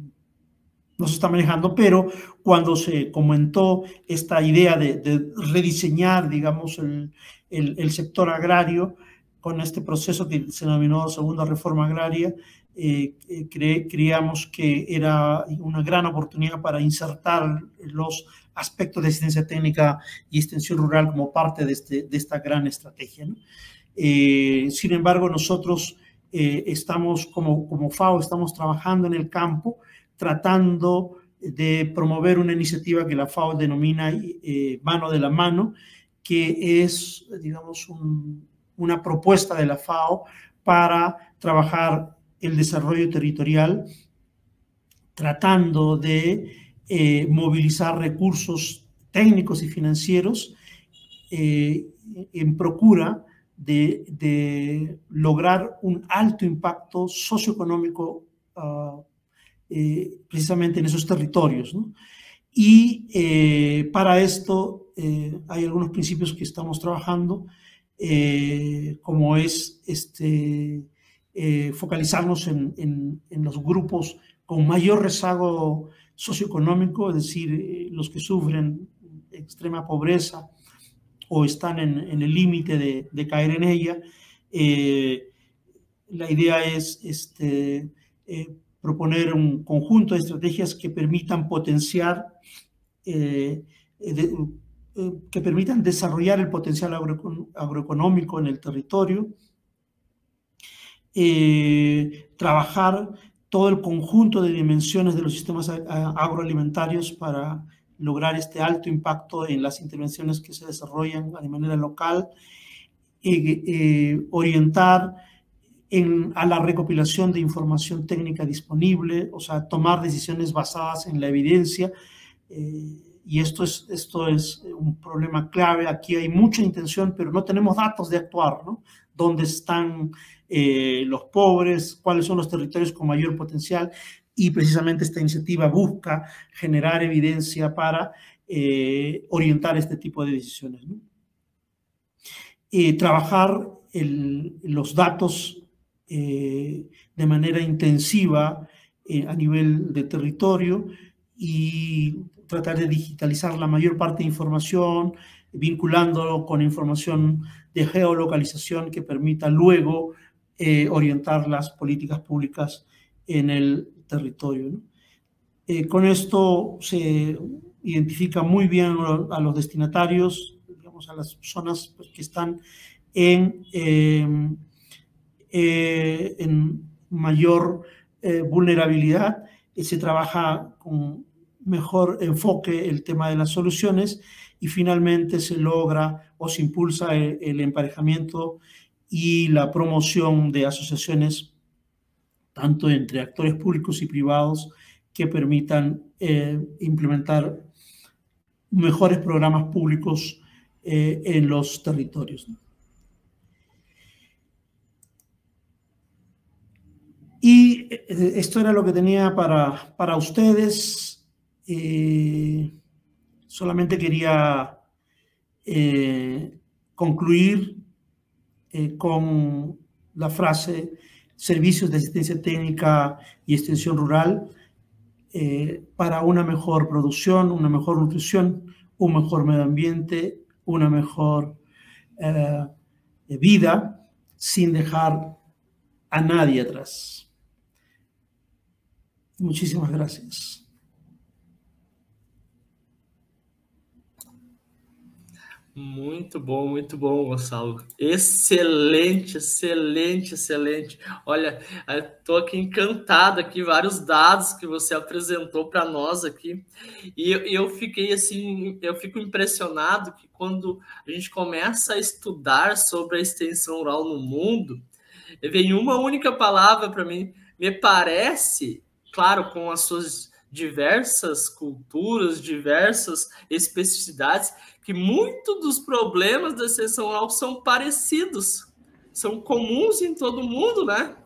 no se está manejando, pero cuando se comentó esta idea de, rediseñar, digamos, el, sector agrario con este proceso que se denominó Segunda Reforma Agraria, eh, eh, creíamos que era una gran oportunidad para insertar los aspectos de asistencia técnica y extensión rural como parte de, este, de esta gran estrategia. sin embargo, nosotros eh, estamos como, como FAO, estamos trabajando en el campo, tratando de promover una iniciativa que la FAO denomina eh, mano de la mano, que es, digamos, una propuesta de la FAO para trabajar el desarrollo territorial, tratando de eh, movilizar recursos técnicos y financieros en procura de, lograr un alto impacto socioeconómico ah, eh, precisamente en esos territorios. Y eh, para esto eh, hay algunos principios que estamos trabajando, como es este, focalizarnos en, en, los grupos con mayor rezago socioeconómico, es decir, los que sufren extrema pobreza, o están en, el límite de, caer en ella. La idea es este, proponer un conjunto de estrategias que permitan potenciar, eh, que permitan desarrollar el potencial agroeconómico en el territorio, trabajar todo el conjunto de dimensiones de los sistemas agroalimentarios para lograr este alto impacto en las intervenciones que se desarrollan de manera local, eh, orientar a la recopilación de información técnica disponible, o sea, tomar decisiones basadas en la evidencia. Eh, y esto es, esto es un problema clave. Aquí hay mucha intención, pero no tenemos datos de actuar, ¿no? ¿Dónde están eh, los pobres? ¿Cuáles son los territorios con mayor potencial? Y precisamente esta iniciativa busca generar evidencia para eh, orientar este tipo de decisiones. trabajar los datos eh, de manera intensiva a nivel de territorio y tratar de digitalizar la mayor parte de información, vinculándolo con información de geolocalización que permita luego eh, orientar las políticas públicas en el territorio. Eh, con esto se identifica muy bien a los destinatarios, digamos, a las zonas pues, que están en, em, eh, en mayor vulnerabilidad. se trabaja con mejor enfoque el tema de las soluciones y finalmente se logra o se impulsa el, emparejamiento y la promoción de asociaciones tanto entre actores públicos y privados que permitan eh, implementar mejores programas públicos eh, en los territorios. Y eh, esto era lo que tenía para, para ustedes. Eh, solamente quería eh, concluir con la frase servicios de asistencia técnica y extensión rural para una mejor producción, una mejor nutrición, un mejor medio ambiente, una mejor vida, sin dejar a nadie atrás. Muchísimas gracias.
Muito bom, muito bom, Gonçalo. Excelente, excelente, excelente. Olha, estou aqui encantado aqui vários dados que você apresentou para nós aqui e eu fiquei assim, eu fico impressionado que quando a gente começa a estudar sobre a extensão rural no mundo, vem uma única palavra para mim, me parece, claro, com as suas diversas culturas, diversas especificidades, que muitos dos problemas da exceção oral são parecidos, são comuns em todo mundo, né?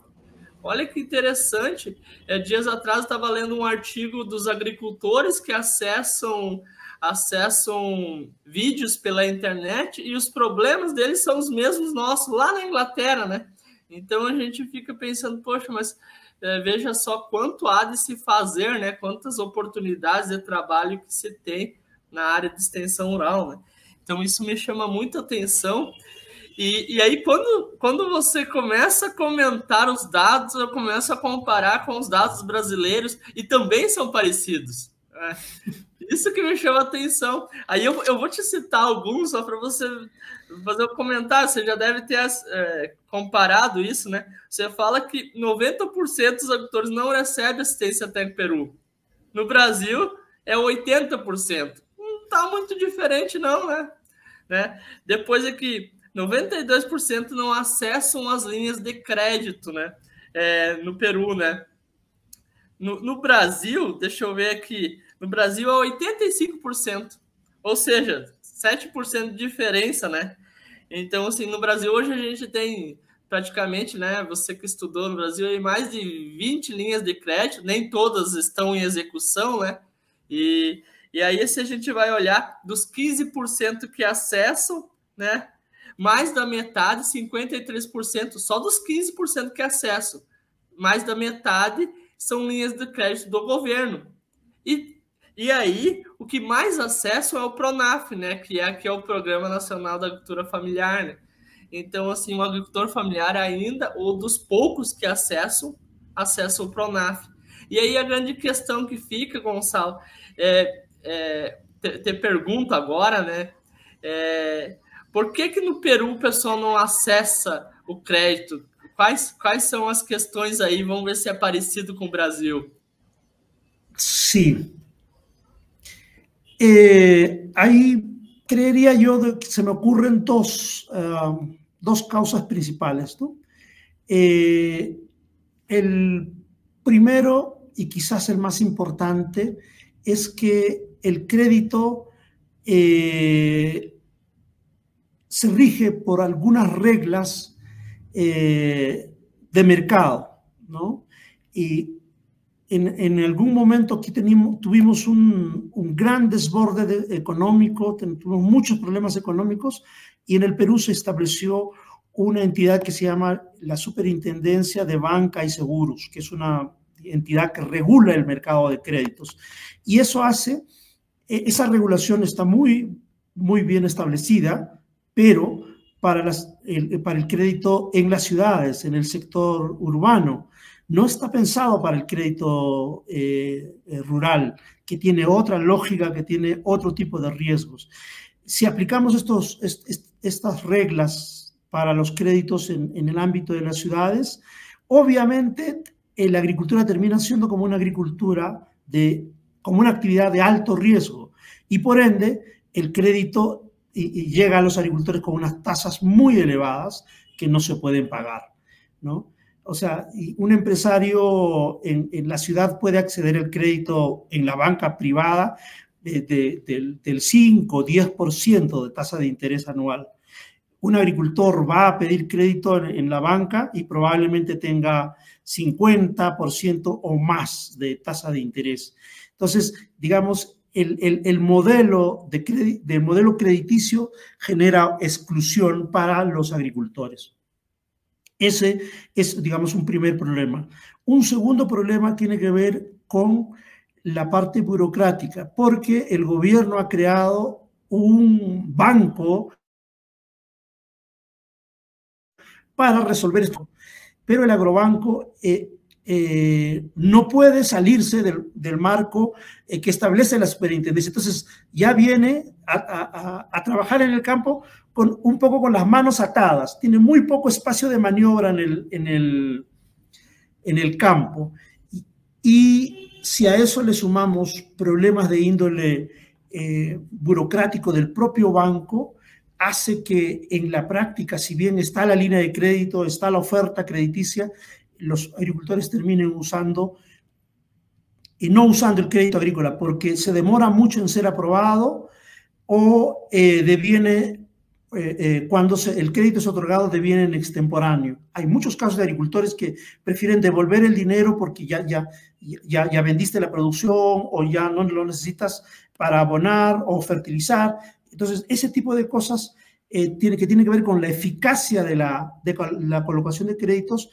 Olha que interessante. É, dias atrás estava lendo um artigo dos agricultores que acessam acessam vídeos pela internet e os problemas deles são os mesmos nossos lá na Inglaterra, né? Então a gente fica pensando, poxa, mas é, veja só quanto há de se fazer, né? Quantas oportunidades de trabalho que se tem na área de extensão rural, né? Então isso me chama muita atenção. E, e aí, quando, quando você começa a comentar os dados, eu começo a comparar com os dados brasileiros e também são parecidos. É. Isso que me chama atenção. Aí eu, eu vou te citar alguns só para você fazer um comentário. Você já deve ter é, comparado isso, né? Você fala que 90% dos agricultores não recebem assistência técnica Peru. No Brasil, é 80% tá muito diferente, não, né? né? Depois é que 92% não acessam as linhas de crédito, né? É, no Peru, né? No, no, Brasil, deixa eu ver aqui, no Brasil é 85%, ou seja, 7% de diferença, né? Então, assim, no Brasil hoje a gente tem praticamente, né? Você que estudou no Brasil, mais de 20 linhas de crédito, nem todas estão em execução, né? E, e aí, se a gente vai olhar dos 15% que acessam, né? Mais da metade, 53%, só dos 15% que acessam, mais da metade são linhas de crédito do governo. E, e aí, o que mais acesso é o PRONAF, né? Que é, que é o Programa Nacional da Agricultura Familiar, né? Então, assim, o agricultor familiar ainda, ou dos poucos que acessam, acessam o PRONAF. E aí a grande questão que fica, Gonçalo, é é, te, te, agora, né? É, por que que no Peru o pessoal não acessa o crédito? Quais, quais são as questões aí? Vamos ver se é parecido com o Brasil.
Sim. Eh, aí creería yo que se me ocurren dos, uh, dos causas principales. ¿no? Eh, el primero, y quizás el más importante, es que el crédito eh, se rige por algunas reglas eh, de mercado, ¿no? Y en, algún momento aquí tuvimos un, gran desborde económico, tuvimos muchos problemas económicos y en el Perú se estableció una entidad que se llama la Superintendencia de Banca y Seguros, que es una entidad que regula el mercado de créditos. Y eso hace, e, esa regulación está muy, muy bien establecida, pero para, las, el, para el crédito en las ciudades, en el sector urbano, no está pensado para el crédito eh, eh, rural, que tiene otra lógica, que tiene otro tipo de riesgos. Si aplicamos estos, estas reglas para los créditos en, el ámbito de las ciudades, obviamente la agricultura termina siendo como una agricultura de, como una actividad de alto riesgo y por ende el crédito llega a los agricultores con unas tasas muy elevadas que no se pueden pagar, ¿no? O sea, un empresario en, la ciudad puede acceder al crédito en la banca privada del, del 5 o 10% de tasa de interés anual. Un agricultor va a pedir crédito en, la banca y probablemente tenga 50% o más de tasa de interés. Entonces, digamos, el, el, modelo de del modelo crediticio genera exclusión para los agricultores. Ese es, digamos, un primer problema. Un segundo problema tiene que ver con la parte burocrática, porque el gobierno ha creado un banco para resolver esto. Pero el agrobanco eh, eh, no puede salirse del, marco eh, que establece la superintendencia. Entonces, ya viene a, trabajar en el campo con un poco con las manos atadas, tiene muy poco espacio de maniobra en el, en el, en el campo. Y, si a eso le sumamos problemas de índole eh, burocrático del propio banco, hace que en la práctica, si bien está la línea de crédito, está la oferta crediticia, los agricultores terminen usando y no usando el crédito agrícola porque se demora mucho en ser aprobado o eh, deviene, eh, eh, cuando el crédito es otorgado, deviene en extemporáneo. Hay muchos casos de agricultores que prefieren devolver el dinero porque ya, ya, ya, ya vendiste la producción o ya no lo necesitas para abonar o fertilizar. Entonces, ese tipo de cosas tiene, que tiene que ver con la eficacia de la, de la colocación de créditos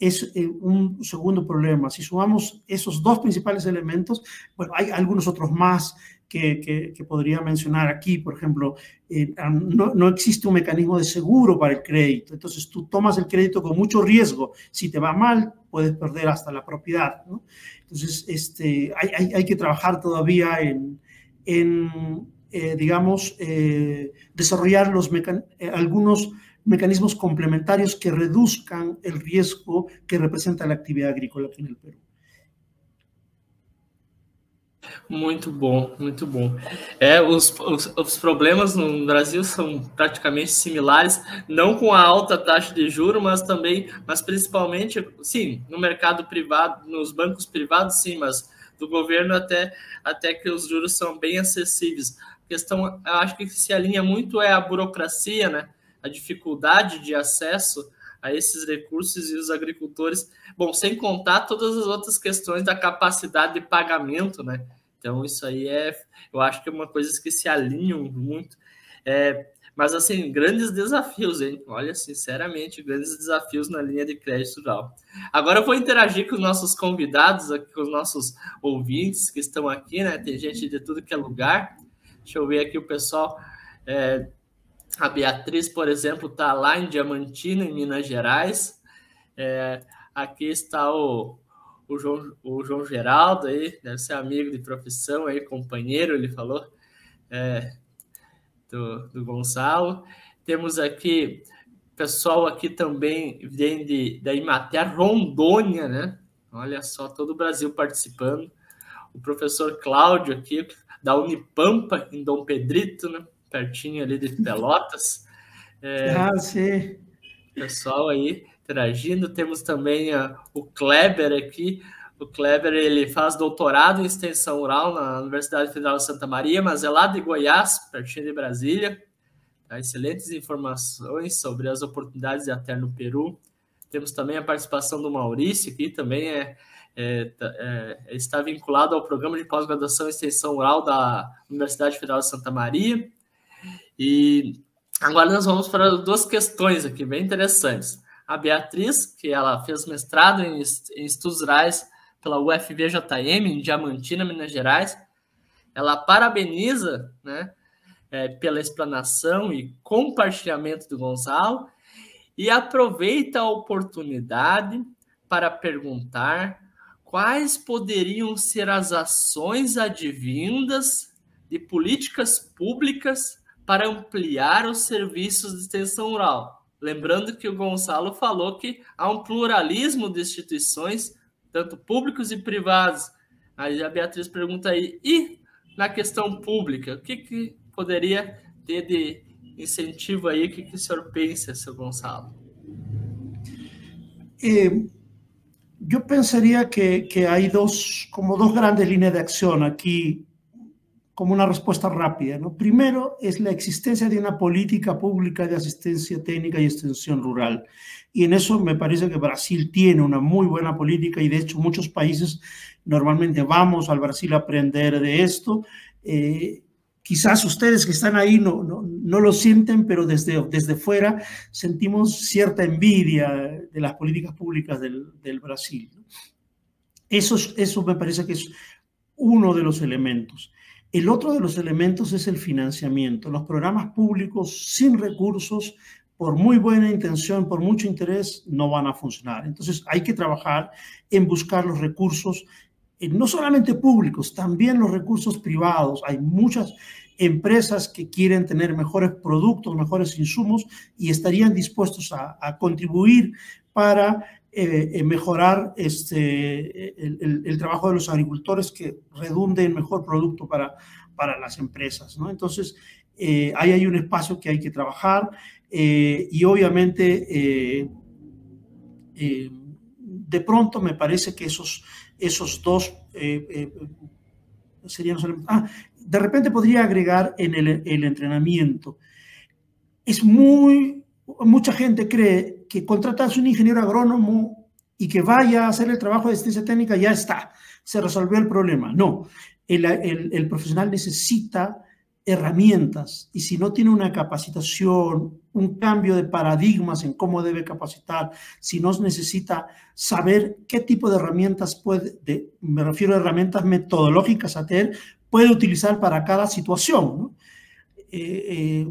es eh, un segundo problema. Si sumamos esos dos principales elementos, bueno, hay algunos otros más que, que, podría mencionar aquí. Por ejemplo, eh, no, no, existe un mecanismo de seguro para el crédito. Entonces, tú tomas el crédito con mucho riesgo. Si te va mal, puedes perder hasta la propiedad. ¿no? Entonces, este, hay, hay, hay, que trabajar todavía en, en eh, digamos, desarrollar los algunos mecanismos complementarios que reduzcan el riesgo que representa la actividad agrícola aqui no Peru.
Muito bom, muito bom. É, os, os, os, problemas no Brasil são praticamente similares, não com a alta taxa de juros, mas também, mas principalmente, sim, no mercado privado, nos bancos privados, sim, mas do governo até, até que os juros são bem acessíveis. A questão, eu acho que se alinha muito é a burocracia, né? A dificuldade de acesso a esses recursos e os agricultores, bom, sem contar todas as outras questões da capacidade de pagamento, né? Então, isso aí é, eu acho que é uma coisa que se alinham muito. É, mas, assim, grandes desafios, hein? Olha, sinceramente, grandes desafios na linha de crédito rural. Agora eu vou interagir com os nossos convidados, aqui, com os nossos ouvintes que estão aqui, né? Tem gente de tudo que é lugar. Deixa eu ver aqui o pessoal. É, a Beatriz, por exemplo, está lá em Diamantina, em Minas Gerais. É, aqui está o, o, João, o João Geraldo, aí, deve ser amigo de profissão, aí, companheiro, ele falou, é, do, do Gonçalo. Temos aqui pessoal aqui também vem de, da Imater Rondônia, né? Olha só, todo o Brasil participando. O professor Cláudio aqui, da Unipampa, em Dom Pedrito, né? Pertinho ali de Pelotas.
É, ah, sim.
Pessoal aí interagindo. Temos também a, o Kleber aqui. O Kleber ele faz doutorado em extensão rural na Universidade Federal de Santa Maria, mas é lá de Goiás, pertinho de Brasília. Tá? Excelentes informações sobre as oportunidades de até no Peru. Temos também a participação do Maurício, que também é, é, é, está vinculado ao programa de pós-graduação em extensão rural da Universidade Federal de Santa Maria. E agora nós vamos para duas questões aqui bem interessantes. A Beatriz, que ela fez mestrado em, em estudos rurais pela UFVJM, em Diamantina, Minas Gerais, ela parabeniza né, é, pela explanação e compartilhamento do Gonçalo e aproveita a oportunidade para perguntar quais poderiam ser as ações advindas de políticas públicas para ampliar os serviços de extensão rural. Lembrando que o Gonçalo falou que há um pluralismo de instituições, tanto públicos e privados. Aí a Beatriz pergunta aí, e na questão pública, o que, que poderia ter de incentivo aí? O que, que o senhor pensa, seu Gonçalo?
Eh, yo pensaría que, que, hay dos, como dos grandes líneas de acción aquí, como una respuesta rápida. ¿no? Primero es la existencia de una política pública de asistencia técnica y extensión rural. Y en eso me parece que Brasil tiene una muy buena política y de hecho muchos países normalmente vamos al Brasil a aprender de esto. Eh, quizás ustedes que están ahí no, lo sienten, pero desde, desde fuera sentimos cierta envidia de las políticas públicas del, del Brasil. Eso, eso me parece que es uno de los elementos. El otro de los elementos es el financiamiento. Los programas públicos sin recursos, por muy buena intención, por mucho interés, no van a funcionar. Entonces hay que trabajar en buscar los recursos eh, no solamente públicos, también los recursos privados. Hay muchas empresas que quieren tener mejores productos, mejores insumos y estarían dispuestos a, a contribuir para eh, mejorar este, el, el, trabajo de los agricultores que redunde en mejor producto para, para las empresas. ¿no? Entonces, eh, ahí hay un espacio que hay que trabajar eh, y obviamente de pronto me parece que esos esos dos serían los. Ah, de repente podría agregar en el, el, entrenamiento. Es muy, mucha gente cree que contratas un ingeniero agrónomo y que vaya a hacer el trabajo de asistencia técnica, ya está, se resolvió el problema. No, el, el, profesional necesita herramientas y si no tiene una capacitación, un cambio de paradigmas en cómo debe capacitar, si no necesita saber qué tipo de herramientas puede, de, me refiero a herramientas metodológicas a tener, puede utilizar para cada situación. Eh, eh,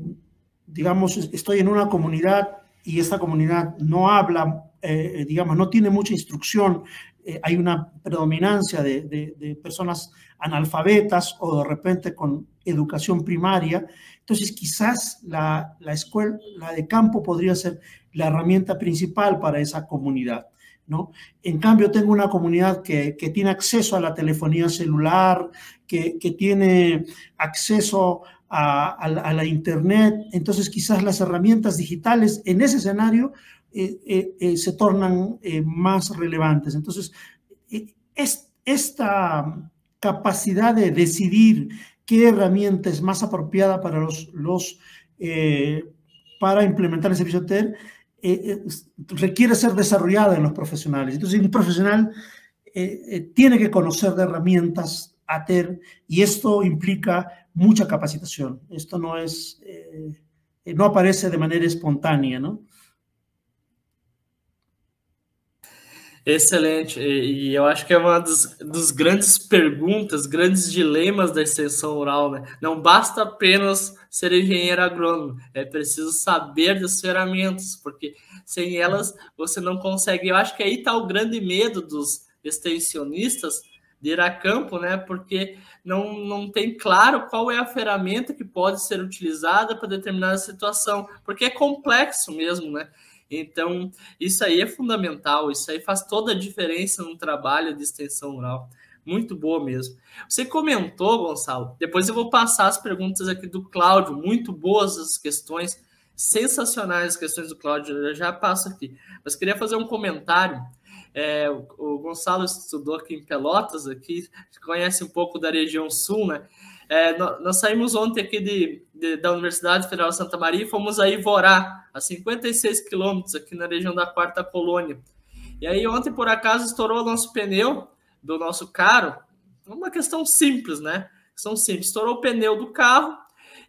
digamos, estoy en una comunidad y esta comunidad no habla, eh, digamos, no tiene mucha instrucción, eh, hay una predominancia de, de, de personas analfabetas o de repente con educación primaria. Entonces, quizás la, la, escuela la de campo podría ser la herramienta principal para esa comunidad. ¿no? En cambio, tengo una comunidad que, que tiene acceso a la telefonía celular, que, que tiene acceso a, la, Internet. Entonces, quizás las herramientas digitales en ese escenario eh, eh, eh, se tornan más relevantes. Entonces, es, esta capacidad de decidir qué herramienta es más apropiada para los, para implementar el servicio TER, requiere ser desarrollada en los profesionales. Entonces, un profesional tiene que conocer de herramientas ATER y esto implica mucha capacitación. Esto no es, eh, no aparece de manera espontánea, ¿no?
Excelente, e eu acho que é uma dos, dos, grandes perguntas, grandes dilemas da extensão rural, né? Não basta apenas ser engenheiro agrônomo, é preciso saber das ferramentas, porque sem elas você não consegue. Eu acho que aí está o grande medo dos extensionistas de ir a campo, né? Porque não, não tem claro qual é a ferramenta que pode ser utilizada para determinada situação, porque é complexo mesmo, né? Então, isso aí é fundamental, isso aí faz toda a diferença no trabalho de extensão rural. Muito boa mesmo. Você comentou, Gonçalo, depois eu vou passar as perguntas aqui do Cláudio, muito boas as questões, sensacionais as questões do Cláudio, eu já passo aqui. Mas queria fazer um comentário É, o Gonçalo estudou aqui em Pelotas, aqui conhece um pouco da região sul, né? É, nós, saímos ontem aqui de, de, da Universidade Federal de Santa Maria e fomos a Ivorá, a 56 quilômetros aqui na região da Quarta Colônia. E aí ontem, por acaso, estourou o nosso pneu do nosso carro, uma questão simples, né? Questão simples, estourou o pneu do carro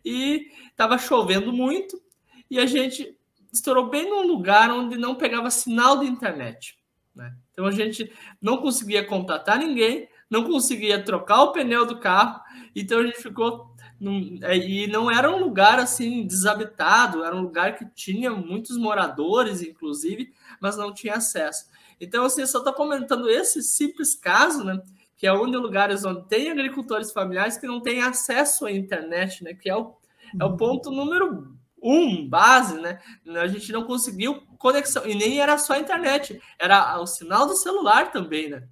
e estava chovendo muito e a gente estourou bem num lugar onde não pegava sinal de internet. Né? Então a gente não conseguia contatar ninguém, não conseguia trocar o pneu do carro, então a gente ficou. Num, é, e não era um lugar assim desabitado, era um lugar que tinha muitos moradores, inclusive, mas não tinha acesso. Então, assim, só estou comentando esse simples caso, né? Que é um dos lugares onde tem agricultores familiares que não têm acesso à internet, né? Que é o, é o uhum. ponto número um, base, né? A gente não conseguiu conexão. E nem era só a internet, era o sinal do celular também, né?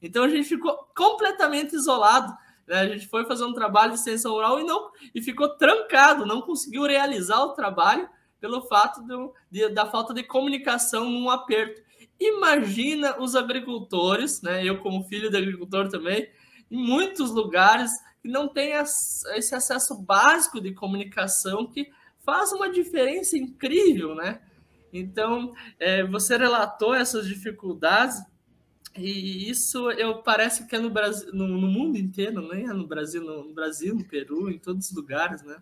Então a gente ficou completamente isolado. Né? A gente foi fazer um trabalho de extensão rural e não e ficou trancado, não conseguiu realizar o trabalho pelo fato do, de, da falta de comunicação num aperto. Imagina os agricultores, né? Eu como filho de agricultor também, em muitos lugares que não tem esse acesso básico de comunicação que faz uma diferença incrível, né? Então, é, você relatou essas dificuldades e isso eu parece que é no Brasil, no, no mundo inteiro, nem é no Brasil, no, no, Brasil, no Peru, em todos os lugares, né?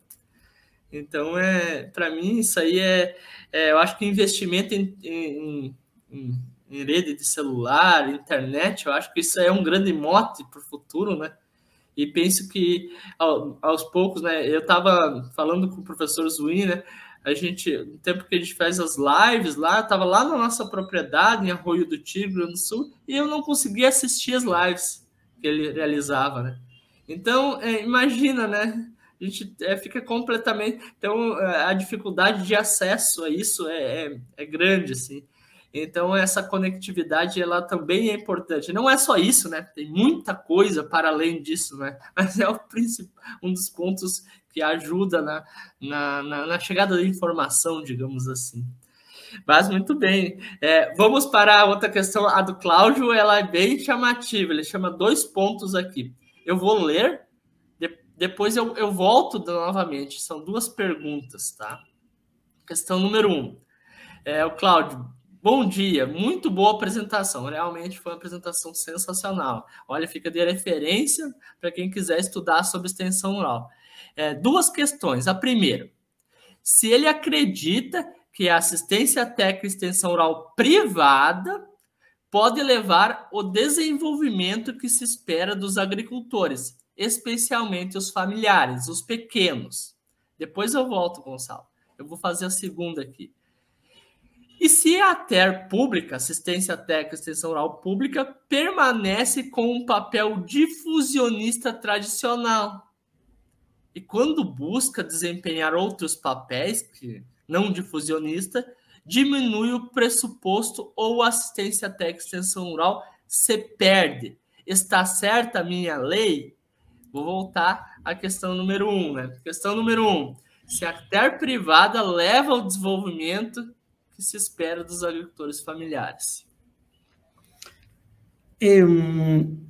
Então, é, para mim, isso aí é, é, eu acho que investimento em, em, em, em rede de celular, internet, eu acho que isso é um grande mote para o futuro, né? E penso que aos poucos, né? Eu estava falando com o professor Zuin, né? A gente, no tempo que a gente faz as lives lá, estava lá na nossa propriedade, em Arroio do Tigre, no Sul, e eu não conseguia assistir as lives que ele realizava, né? Então, é, imagina, né? A gente é, fica completamente. Então, é, a dificuldade de acesso a isso é, é, é grande, assim. Então, essa conectividade ela também é importante. Não é só isso, né? Tem muita coisa para além disso, né? Mas é o principal, um dos pontos que ajuda na, na, na, na chegada da informação, digamos assim. Mas muito bem. É, vamos para a outra questão. A do Cláudio, ela é bem chamativa. Ele chama dois pontos aqui. Eu vou ler, de, depois eu, eu volto novamente. São duas perguntas, tá? Questão número um. É, o Cláudio, Bom dia, muito boa apresentação. Realmente foi uma apresentação sensacional. Olha, fica de referência para quem quiser estudar sobre extensão rural. É, duas questões. A primeira, se ele acredita que a assistência técnica e extensão rural privada pode levar o desenvolvimento que se espera dos agricultores, especialmente os familiares, os pequenos. Depois eu volto, Gonçalo. Eu vou fazer a segunda aqui. E se a TER pública, assistência técnica extensão rural pública, permanece com um papel difusionista tradicional. E quando busca desempenhar outros papéis, que não difusionista, diminui o pressuposto ou assistência técnica extensão rural se perde. Está certa a minha lei? Vou voltar à questão número um, né? Questão número um. Se a TER privada leva ao desenvolvimento se espera dos agricultores familiares?
Eh,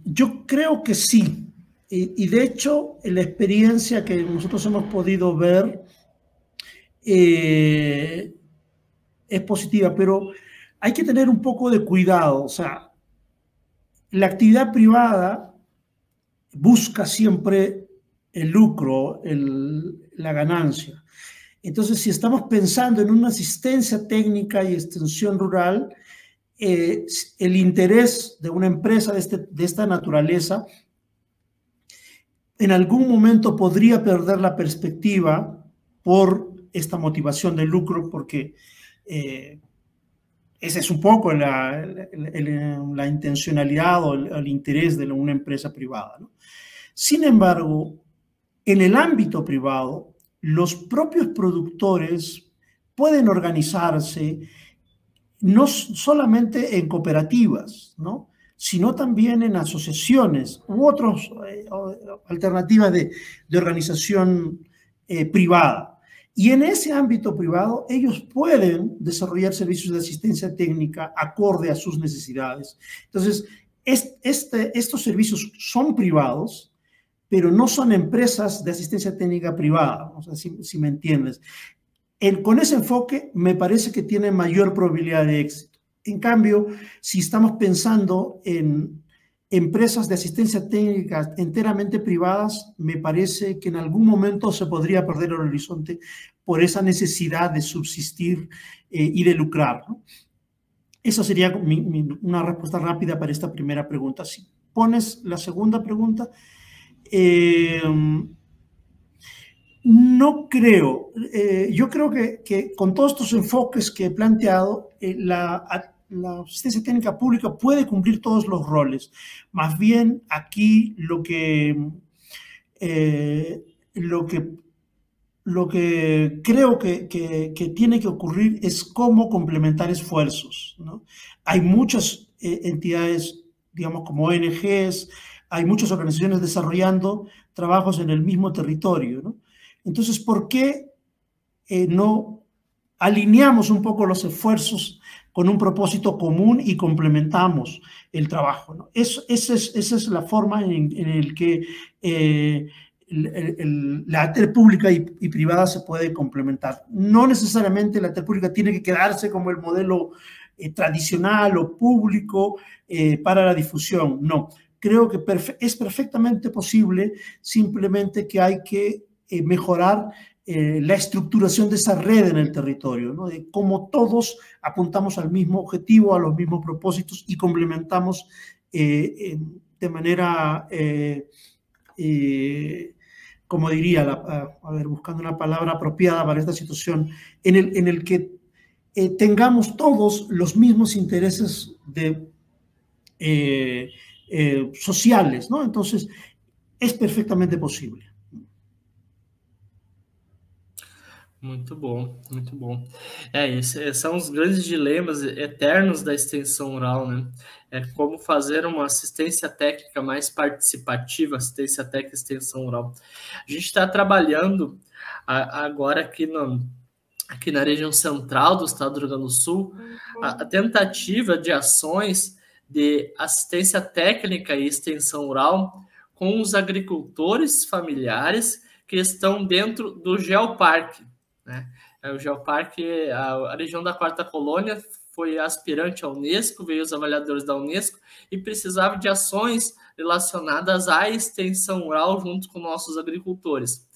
yo creo que sí. Y, de hecho, la experiencia que nosotros hemos podido ver eh, es positiva, pero hay que tener un poco de cuidado. O sea, la actividad privada busca siempre el lucro, la ganancia. Entonces, si estamos pensando en una asistencia técnica y extensión rural, eh, el interés de una empresa de, este, de, esta naturaleza en algún momento podría perder la perspectiva por esta motivación de lucro, porque eh, es un poco la, intencionalidad o el, interés de una empresa privada. Sin embargo, en el ámbito privado, los propios productores pueden organizarse no solamente en cooperativas, ¿no? sino también en asociaciones u otras eh, alternativas de, de organización eh, privada. Y en ese ámbito privado, ellos pueden desarrollar servicios de asistencia técnica acorde a sus necesidades. Entonces, este, estos servicios son privados, pero no son empresas de asistencia técnica privada, o sea, si, me entiendes. con ese enfoque, me parece que tiene mayor probabilidad de éxito. En cambio, si estamos pensando en empresas de asistencia técnica enteramente privadas, me parece que en algún momento se podría perder el horizonte por esa necesidad de subsistir eh, y de lucrar. Esa sería una respuesta rápida para esta primera pregunta. Si pones la segunda pregunta, eh, no creo, eh, yo creo que, que, con todos estos enfoques que he planteado, la la asistencia técnica pública puede cumplir todos los roles. Más bien aquí lo que, eh, lo que, lo que creo que, tiene que ocurrir es cómo complementar esfuerzos. Hay muchas eh, entidades, digamos, como ONGs, hay muchas organizaciones desarrollando trabajos en el mismo territorio. Entonces, ¿por qué eh, no alineamos un poco los esfuerzos con un propósito común y complementamos el trabajo. ¿no? esa, es, la forma en, la que eh, la ATER pública y, privada se puede complementar. No necesariamente la ATER pública tiene que quedarse como el modelo eh, tradicional o público eh, para la difusión, no. Creo que es perfectamente posible, simplemente que hay que mejorar eh, la estructuración de esa red en el territorio, ¿no? de cómo todos apuntamos al mismo objetivo, a los mismos propósitos y complementamos eh, de manera, eh, como diría, a, ver, buscando una palabra apropiada para esta situación, en el, en el que tengamos todos los mismos intereses de, sociales, ¿no? Entonces, es perfectamente posible.
Muito bom, muito bom. É, esses são os grandes dilemas eternos da extensão oral, né? É como fazer uma assistência técnica mais participativa, assistência técnica extensão oral. A gente está trabalhando agora aqui, no, aqui na região central do estado do Rio Grande do Sul, a, a tentativa de ações de assistência técnica e extensão oral com os agricultores familiares que estão dentro do Geoparque, né? É, o Geoparque, a, a região da Quarta Colônia, foi aspirante à Unesco, veio os avaliadores da Unesco e precisava de ações relacionadas à extensão rural junto com nossos agricultores.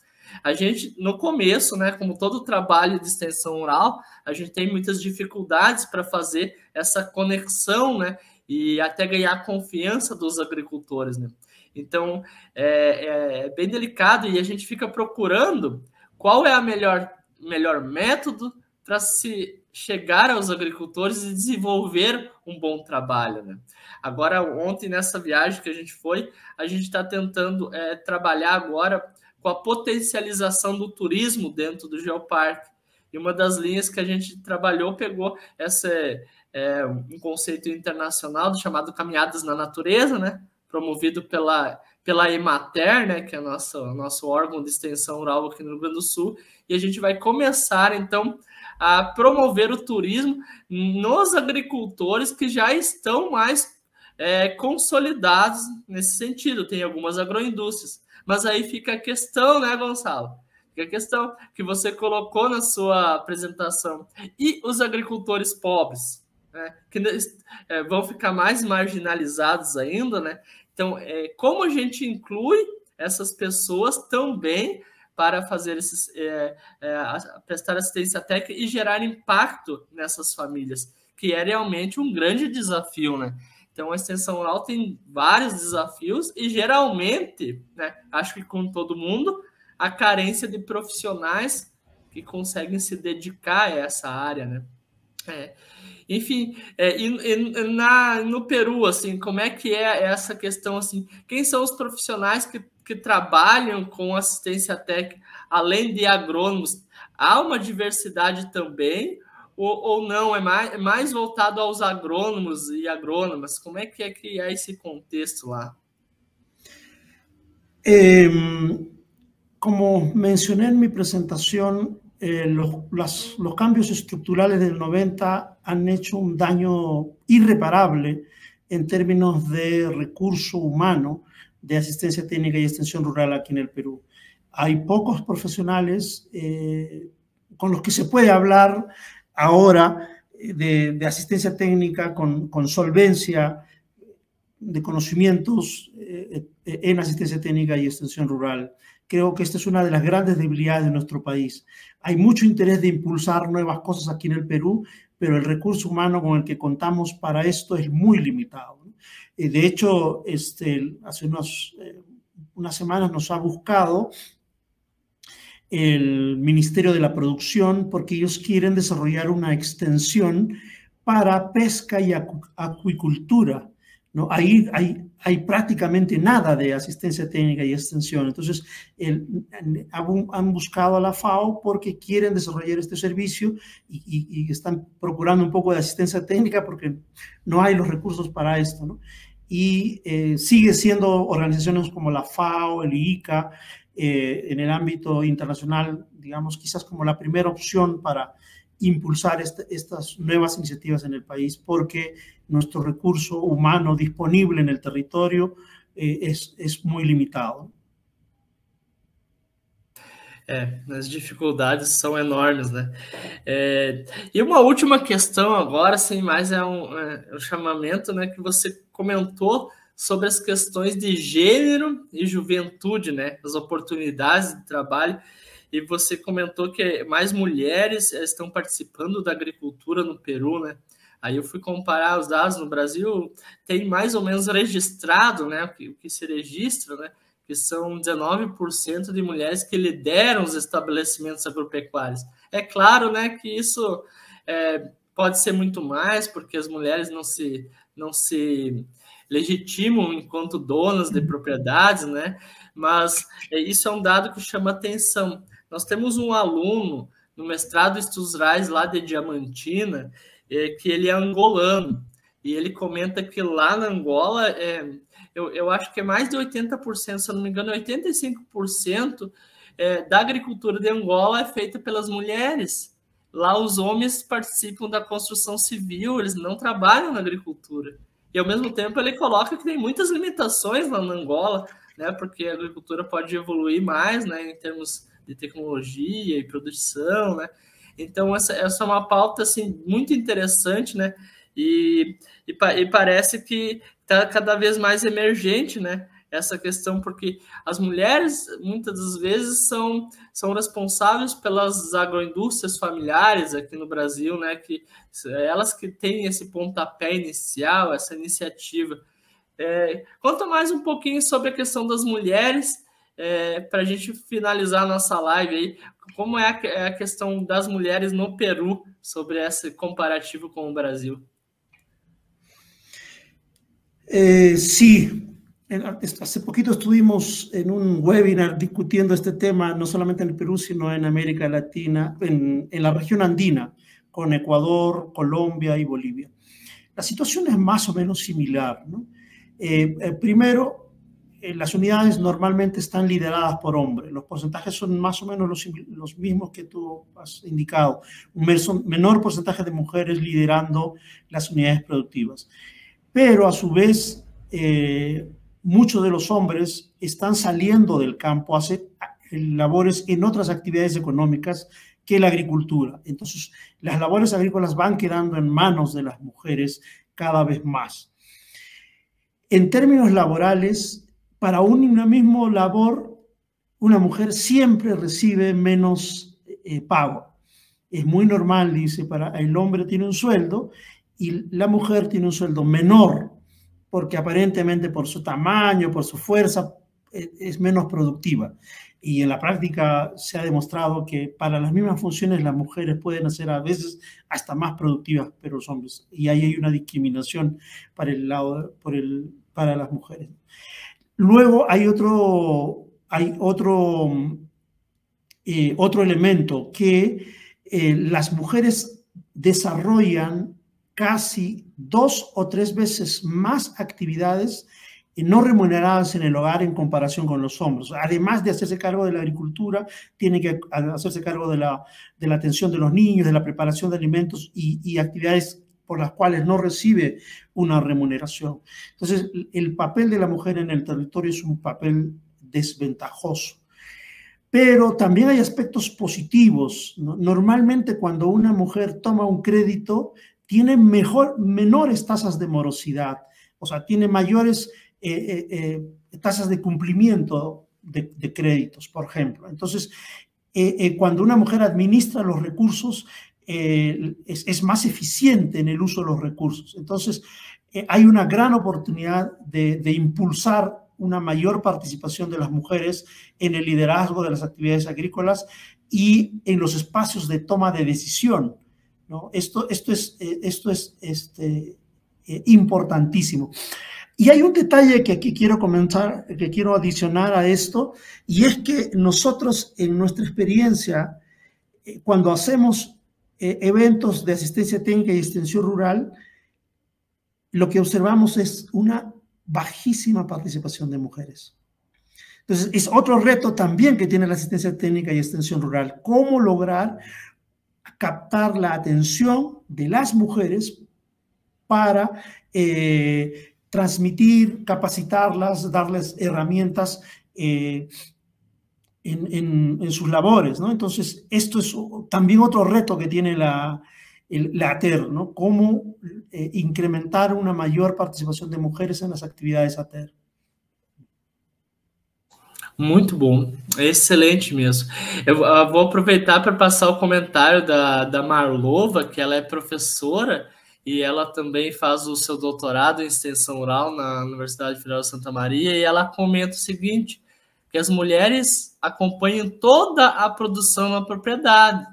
A gente, no começo, né, como todo trabalho de extensão rural, a gente tem muitas dificuldades para fazer essa conexão, né, e até ganhar a confiança dos agricultores, né. Então, é, é bem delicado e a gente fica procurando qual é a melhor melhor método para se chegar aos agricultores e desenvolver um bom trabalho. Né? Agora, ontem, nessa viagem que a gente foi, a gente está tentando é, trabalhar agora com a potencialização do turismo dentro do Geoparque. E uma das linhas que a gente trabalhou pegou essa, é, um conceito internacional chamado Caminhadas na Natureza, né? promovido pela pela Emater, né, que é nosso, nosso órgão de extensão rural aqui no Rio Grande do Sul, e a gente vai começar, então, a promover o turismo nos agricultores que já estão mais é, consolidados nesse sentido. Tem algumas agroindústrias. Mas aí fica a questão, né, Gonçalo? Fica a questão que você colocou na sua apresentação. E os agricultores pobres? Né, que é, vão ficar mais marginalizados ainda, né? Então, é, como a gente inclui essas pessoas também para fazer esses, é, é, prestar assistência técnica e gerar impacto nessas famílias, que é realmente um grande desafio, né? Então, a extensão rural tem vários desafios e geralmente, né, acho que com todo mundo, a carência de profissionais que conseguem se dedicar a essa área, né? É. Enfim, é, e, e, na, no Peru, assim, como é que é essa questão, assim, quem são os profissionais que, que trabalham com assistência técnica, além de agrônomos? Há uma diversidade também, ou, ou não? É mais, é mais voltado aos agrônomos e agrônomas? Como é que é que é esse contexto lá?
Eh, como mencioné en mi presentación, eh, los, cambios estructurales del 90 han hecho un daño irreparable en términos de recurso humano de asistencia técnica y extensión rural aquí en el Perú. Hay pocos profesionales eh, con los que se puede hablar ahora de, de asistencia técnica con, solvencia de conocimientos eh, en asistencia técnica y extensión rural. Creo que esta es una de las grandes debilidades de nuestro país. Hay mucho interés de impulsar nuevas cosas aquí en el Perú, pero el recurso humano con el que contamos para esto es muy limitado. Eh, de hecho, este, hace unos, eh, unas semanas nos ha buscado el Ministerio de la Producción porque ellos quieren desarrollar una extensión para pesca y acuicultura. ¿no? Ahí hay, hay prácticamente nada de asistencia técnica y extensión. Entonces, han buscado a la FAO porque quieren desarrollar este servicio y, están procurando un poco de asistencia técnica porque no hay los recursos para esto. ¿no? Y eh, sigue siendo organizaciones como la FAO, el ICA, eh, en el ámbito internacional, digamos, quizás como la primera opción para impulsar este, estas nuevas iniciativas en el país, porque nuestro recurso humano disponible en el territorio eh, es, es muy limitado.
É, as dificuldades são enormes, né? É, e uma última questão agora, sem mais, é um, é um chamamento né, que você comentou sobre as questões de gênero e juventude, né? As oportunidades de trabalho. E você comentou que mais mulheres eh, estão participando da agricultura no Peru, né? Aí eu fui comparar os dados no Brasil, tem mais ou menos registrado, né? O que, se registra, né? Que são 19% de mulheres que lideram os estabelecimentos agropecuários. É claro, né, que isso é, pode ser muito mais, porque as mulheres não se, não se legitimam enquanto donas de propriedades, né? Mas é, isso é um dado que chama atenção. Nós temos um aluno no mestrado Estudos Rurais lá de Diamantina, é, que ele é angolano, e ele comenta que lá na Angola, é, eu, eu acho que é mais de 80%, se eu não me engano, 85% é, da agricultura de Angola é feita pelas mulheres. Lá os homens participam da construção civil, eles não trabalham na agricultura. E ao mesmo tempo ele coloca que tem muitas limitações lá na Angola, né? Porque a agricultura pode evoluir mais, né? Em termos de tecnologia e produção, né? Então essa, essa é uma pauta assim muito interessante, né? E, e, e parece que está cada vez mais emergente, né? essa questão, porque as mulheres muitas das vezes são, são responsáveis pelas agroindústrias familiares aqui no Brasil, né? Que elas que têm esse pontapé inicial, essa iniciativa. É, conta mais um pouquinho sobre a questão das mulheres, é, para a gente finalizar a nossa live aí. Como é a, questão das mulheres no Peru sobre esse comparativo com o Brasil?
Eh, sí, Hace poquito estuvimos en un webinar discutiendo este tema, no solamente en el Perú, sino en América Latina, en, la región andina, con Ecuador, Colombia y Bolivia. La situación es más o menos similar. Eh, eh, primero, eh, las unidades normalmente están lideradas por hombres. Los porcentajes son más o menos los, los mismos que tú has indicado. Un menor porcentaje de mujeres liderando las unidades productivas. Pero a su vez, muchos de los hombres están saliendo del campo a hacer labores en otras actividades económicas que la agricultura. Entonces, las labores agrícolas van quedando en manos de las mujeres cada vez más. En términos laborales, para una misma labor, una mujer siempre recibe menos eh, pago. Es muy normal, dice, para el hombre tiene un sueldo y la mujer tiene un sueldo menor porque aparentemente por su tamaño, por su fuerza, e, es menos productiva. Y en la práctica se ha demostrado que para las mismas funciones las mujeres pueden ser a veces hasta más productivas que los hombres. Y ahí hay una discriminación para, el lado, por el, para las mujeres. Luego hay otro, hay otro, eh, otro elemento que eh, las mujeres desarrollan casi dos o tres veces más actividades no remuneradas en el hogar en comparación con los hombres. Además de hacerse cargo de la agricultura, tiene que hacerse cargo de la, de la atención de los niños, de la preparación de alimentos y, y actividades por las cuales no recibe una remuneración. Entonces, el papel de la mujer en el territorio es un papel desventajoso. Pero también hay aspectos positivos. Normalmente cuando una mujer toma un crédito, tiene mejor, menores tasas de morosidad, o sea, tiene mayores eh, eh, eh, tasas de cumplimiento de, créditos, por ejemplo. Entonces, cuando una mujer administra los recursos, es, más eficiente en el uso de los recursos. Entonces, hay una gran oportunidad de, impulsar una mayor participación de las mujeres en el liderazgo de las actividades agrícolas y en los espacios de toma de decisión. ¿no? Esto, esto es, esto es este, importantísimo. Y hay un detalle que aquí quiero comentar, que quiero adicionar a esto, y es que nosotros en nuestra experiencia, eh, cuando hacemos eh, eventos de asistencia técnica y extensión rural, lo que observamos es una bajísima participación de mujeres. Entonces, es otro reto también que tiene la asistencia técnica y extensión rural, cómo lograr captar la atención de las mujeres para eh, transmitir, capacitarlas, darles herramientas eh, en, sus labores, ¿no? Entonces, esto es también otro reto que tiene la, la ATER, ¿no? Cómo eh, incrementar una mayor participación de mujeres en las actividades ATER.
Muito bom, excelente mesmo. Eu, eu vou aproveitar para passar o comentário da, da Marlova, que ela é professora e ela também faz o seu doutorado em extensão rural na Universidade Federal de Santa Maria, e ela comenta o seguinte, que as mulheres acompanham toda a produção na propriedade,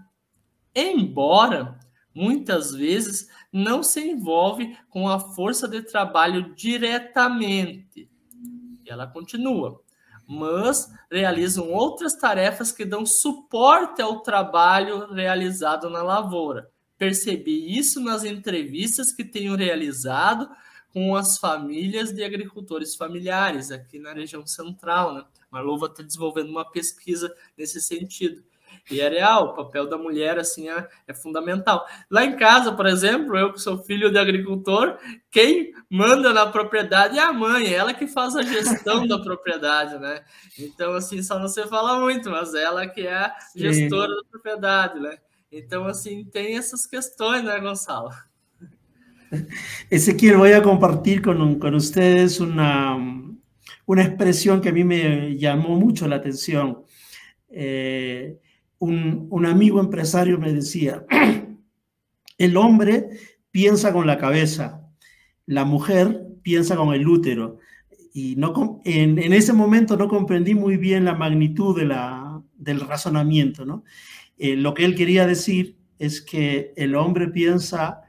embora muitas vezes não se envolve com a força de trabalho diretamente. E ela continua, mas realizam outras tarefas que dão suporte ao trabalho realizado na lavoura percebi isso nas entrevistas que tenho realizado com as famílias de agricultores familiares aqui na região central. Né? Marlova está desenvolvendo uma pesquisa nesse sentido. E é real, o papel da mulher assim é, é, fundamental. Lá em casa, por exemplo, eu que sou filho de agricultor, quem manda na propriedade é a mãe, ela que faz a gestão da propriedade, né? Então, assim, só não se fala muito, mas ela que é a gestora Sim. da propriedade, né? Então, assim, tem essas questões, né, Gonzalo?
Ezequiel, voy a compartir con, con ustedes una, una, expresión que a mí me llamó mucho la atención. Eh, un, un, amigo empresario me decía, el hombre piensa con la cabeza, la mujer piensa con el útero. Y no, en, en ese momento no comprendí muy bien la magnitud de la, del razonamiento, ¿no? Eh, lo que él quería decir es que el hombre piensa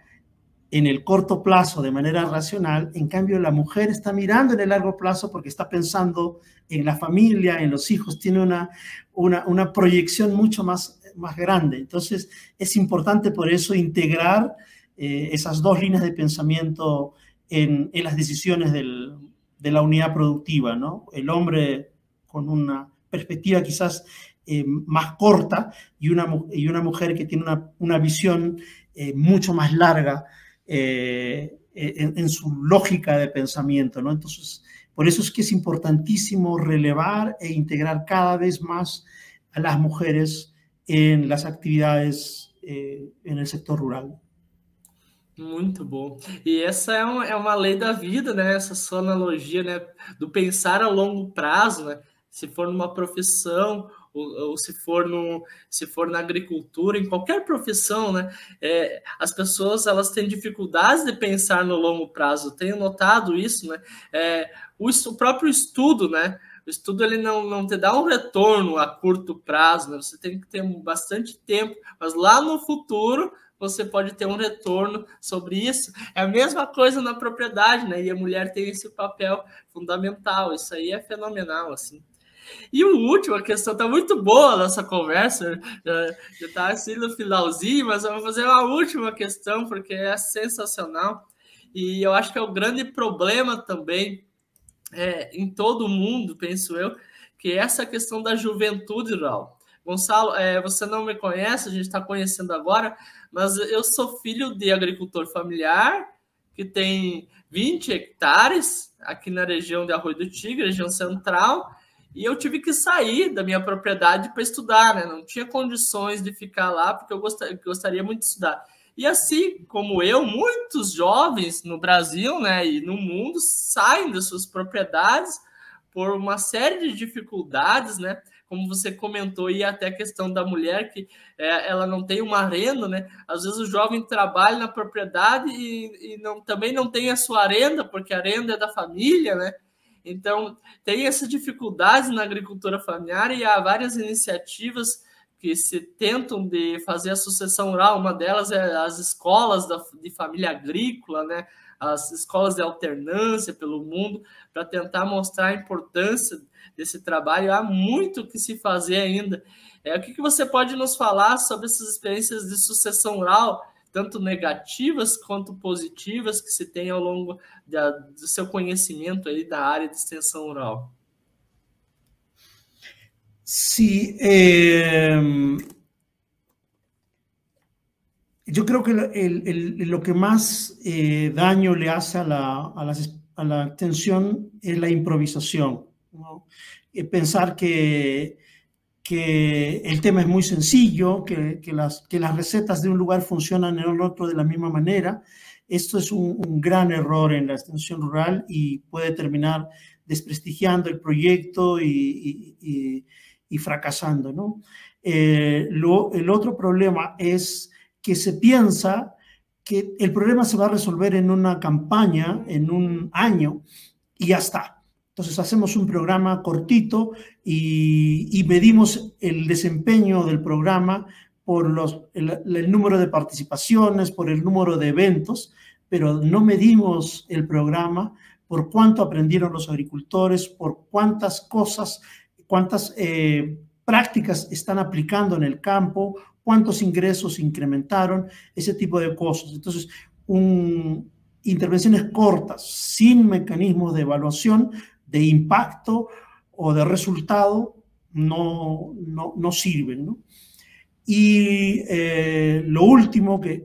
en el corto plazo de manera racional, en cambio la mujer está mirando en el largo plazo porque está pensando en la familia, en los hijos, tiene una, una, proyección mucho más, más grande. Entonces es importante por eso integrar eh, esas dos líneas de pensamiento en, en las decisiones del, de la unidad productiva, ¿no? El hombre con una perspectiva quizás eh, más corta y una, y una mujer que tiene una, una visión eh, mucho más larga eh, en, en, su lógica de pensamiento. ¿no? Entonces, por eso es que es importantísimo relevar e integrar cada vez más a las mujeres en las actividades en el sector rural.
Muito bom. E essa é uma, é uma lei da vida, né? Essa sua analogia, né? Do pensar a longo prazo, né? Se for numa profissão ou, ou, se for no se for na agricultura, em qualquer profissão, né? É, as pessoas elas têm dificuldades de pensar no longo prazo. Tenho notado isso, né? É, o, o próprio estudo, né? O estudo ele não, não te dá um retorno a curto prazo, né? Você tem que ter bastante tempo, mas lá no futuro você pode ter um retorno sobre isso. É a mesma coisa na propriedade, né? E a mulher tem esse papel fundamental. Isso aí é fenomenal, assim. E o último, a questão tá muito boa a nossa conversa, já, já tá assim no finalzinho, mas eu vou fazer uma última questão, porque é sensacional. E eu acho que é o grande problema também é, em todo o mundo, penso eu, que é essa questão da juventude rural. Gonçalo, é, você não me conhece, a gente está conhecendo agora, mas eu sou filho de agricultor familiar que tem 20 hectares aqui na região de Arroio do Tigre, região central, e eu tive que sair da minha propriedade para estudar, né? Não tinha condições de ficar lá porque eu gostaria, gostaria muito de estudar. E assim como eu, muitos jovens no Brasil, né, e no mundo saem das suas propriedades por uma série de dificuldades, né? Como você comentou, e até a questão da mulher que é, ela não tem uma renda, né? Às vezes o jovem trabalha na propriedade e, e não, também não tem a sua renda, porque a renda é da família, né? Então, tem essas dificuldades na agricultura familiar e há várias iniciativas que se tentam de fazer a sucessão rural. Uma delas é as escolas de família agrícola, né? as escolas de alternância pelo mundo, para tentar mostrar a importância desse trabalho. Há muito que se fazer ainda. É, o que, que você pode nos falar sobre essas experiências de sucessão rural tanto negativas quanto positivas que se tem ao longo da, do seu conhecimento aí da área de extensão rural?
Sí, eh, yo creo que el, el, lo que más eh, daño le hace a la, a, la, a la, extensión es la improvisación. ¿no? Pensar que que el tema es muy sencillo, que, que, las, que las recetas de un lugar funcionan en el otro de la misma manera. Esto es un, gran error en la extensión rural y puede terminar desprestigiando el proyecto y, y, fracasando. ¿no? Eh, el otro problema es que se piensa que el problema se va a resolver en una campaña, en un año, y ya está. Entonces hacemos un programa cortito y, medimos el desempeño del programa por los, el, el, número de participaciones, por el número de eventos, pero no medimos el programa por cuánto aprendieron los agricultores, por cuántas cosas, cuántas eh, prácticas están aplicando en el campo, cuántos ingresos incrementaron, ese tipo de cosas. Entonces, un, intervenciones cortas, sin mecanismos de evaluación, de impacto o de resultado no, no, no sirven. ¿no? Y eh, lo último que,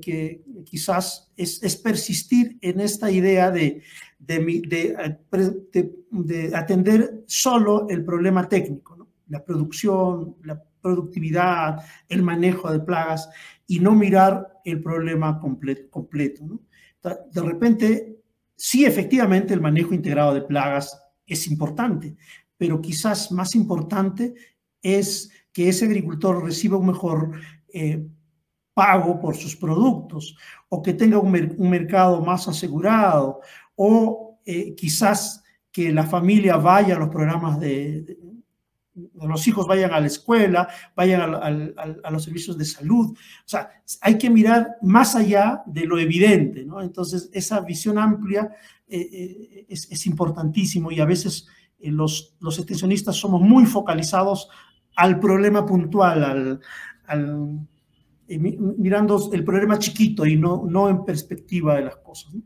quizás es, es, persistir en esta idea de, de, de, de, atender solo el problema técnico, ¿no? la producción, la productividad, el manejo de plagas y no mirar el problema completo. completo ¿no? De repente, sí, efectivamente, el manejo integrado de plagas es importante, pero quizás más importante es que ese agricultor reciba un mejor eh, pago por sus productos o que tenga un, mer un mercado más asegurado o eh, quizás que la familia vaya a los programas de, los hijos vayan a la escuela, vayan a, a, a, los servicios de salud. O sea, hay que mirar más allá de lo evidente, ¿no? Entonces, esa visión amplia eh, eh, es, es, importantísimo y a veces eh, los, los extensionistas somos muy focalizados al problema puntual, al, al eh, mirando el problema chiquito y no, no en perspectiva de las cosas. ¿no?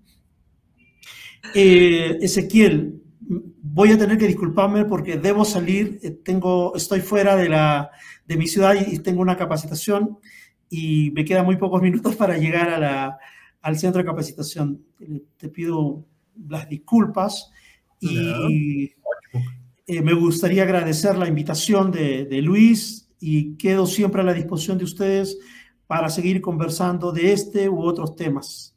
Eh, Ezequiel, voy a tener que disculparme porque debo salir, tengo, estoy fuera de, la, de mi ciudad y tengo una capacitación y me quedan muy pocos minutos para llegar a la, al centro de capacitación. Te pido las disculpas y eh, me gustaría agradecer la invitación de, de, Luis y quedo siempre a la disposición de ustedes para seguir conversando de este u otros temas.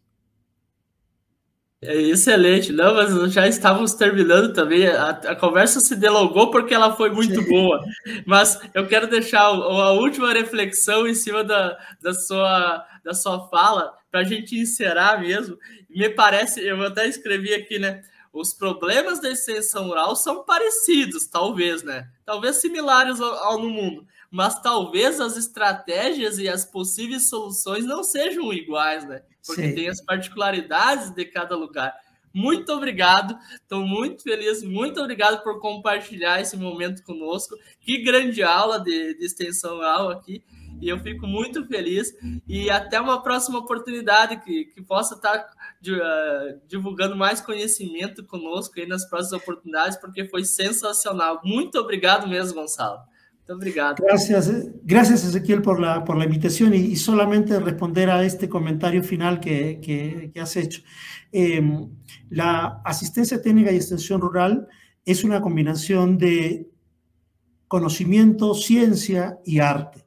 É excelente, não, mas já estávamos terminando também. A, a, conversa se delongou porque ela foi muito Sim. boa. Mas eu quero deixar a, a última reflexão em cima da, da, sua, da sua fala, para a gente encerrar mesmo. Me parece, eu até escrevi aqui, né? Os problemas da extensão rural são parecidos, talvez, né? Talvez similares ao, ao no mundo, mas talvez as estratégias e as possíveis soluções não sejam iguais, né? Porque Sim. tem as particularidades de cada lugar. Muito obrigado, estou muito feliz, muito obrigado por compartilhar esse momento conosco. Que grande aula de, de extensão rural aqui. E eu fico muito feliz. E até uma próxima oportunidade que, que possa estar uh, divulgando mais conhecimento conosco aí nas próximas oportunidades, porque foi sensacional. Muito obrigado mesmo, Gonçalo. Muito obrigado.
Gracias, gracias Ezequiel por la, por la invitación y, y solamente responder a este comentario final que, que, que has hecho. Eh, la asistencia técnica y extensión rural es una combinación de conocimiento, ciencia y arte.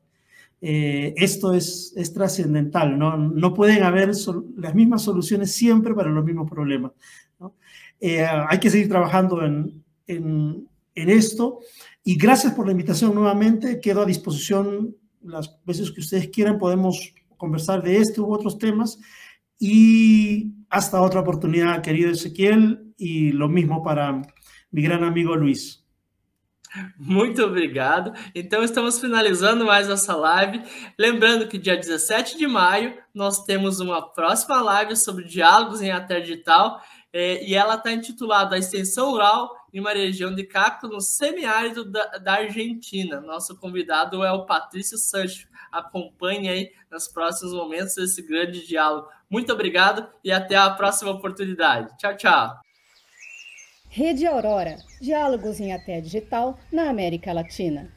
Eh, esto es, es trascendental, ¿no? no pueden haber las mismas soluciones siempre para los mismos problemas. ¿no? Eh, hay que seguir trabajando en, en, en, esto y gracias por la invitación nuevamente, quedo a disposición las veces que ustedes quieran, podemos conversar de este u otros temas y hasta otra oportunidad, querido Ezequiel, y lo mismo para mi gran amigo Luiz.
Muito obrigado. Então, estamos finalizando mais essa live. Lembrando que dia 17 de maio nós temos uma próxima live sobre diálogos em até digital é, e ela está intitulada A Extensão Rural em uma região de cacto no semiárido da, da Argentina. Nosso convidado é o Patrício Sancho. Acompanhe aí nos próximos momentos esse grande diálogo. Muito obrigado e até a próxima oportunidade. Tchau, tchau.
Rede Aurora Diálogos em Até Digital na América Latina.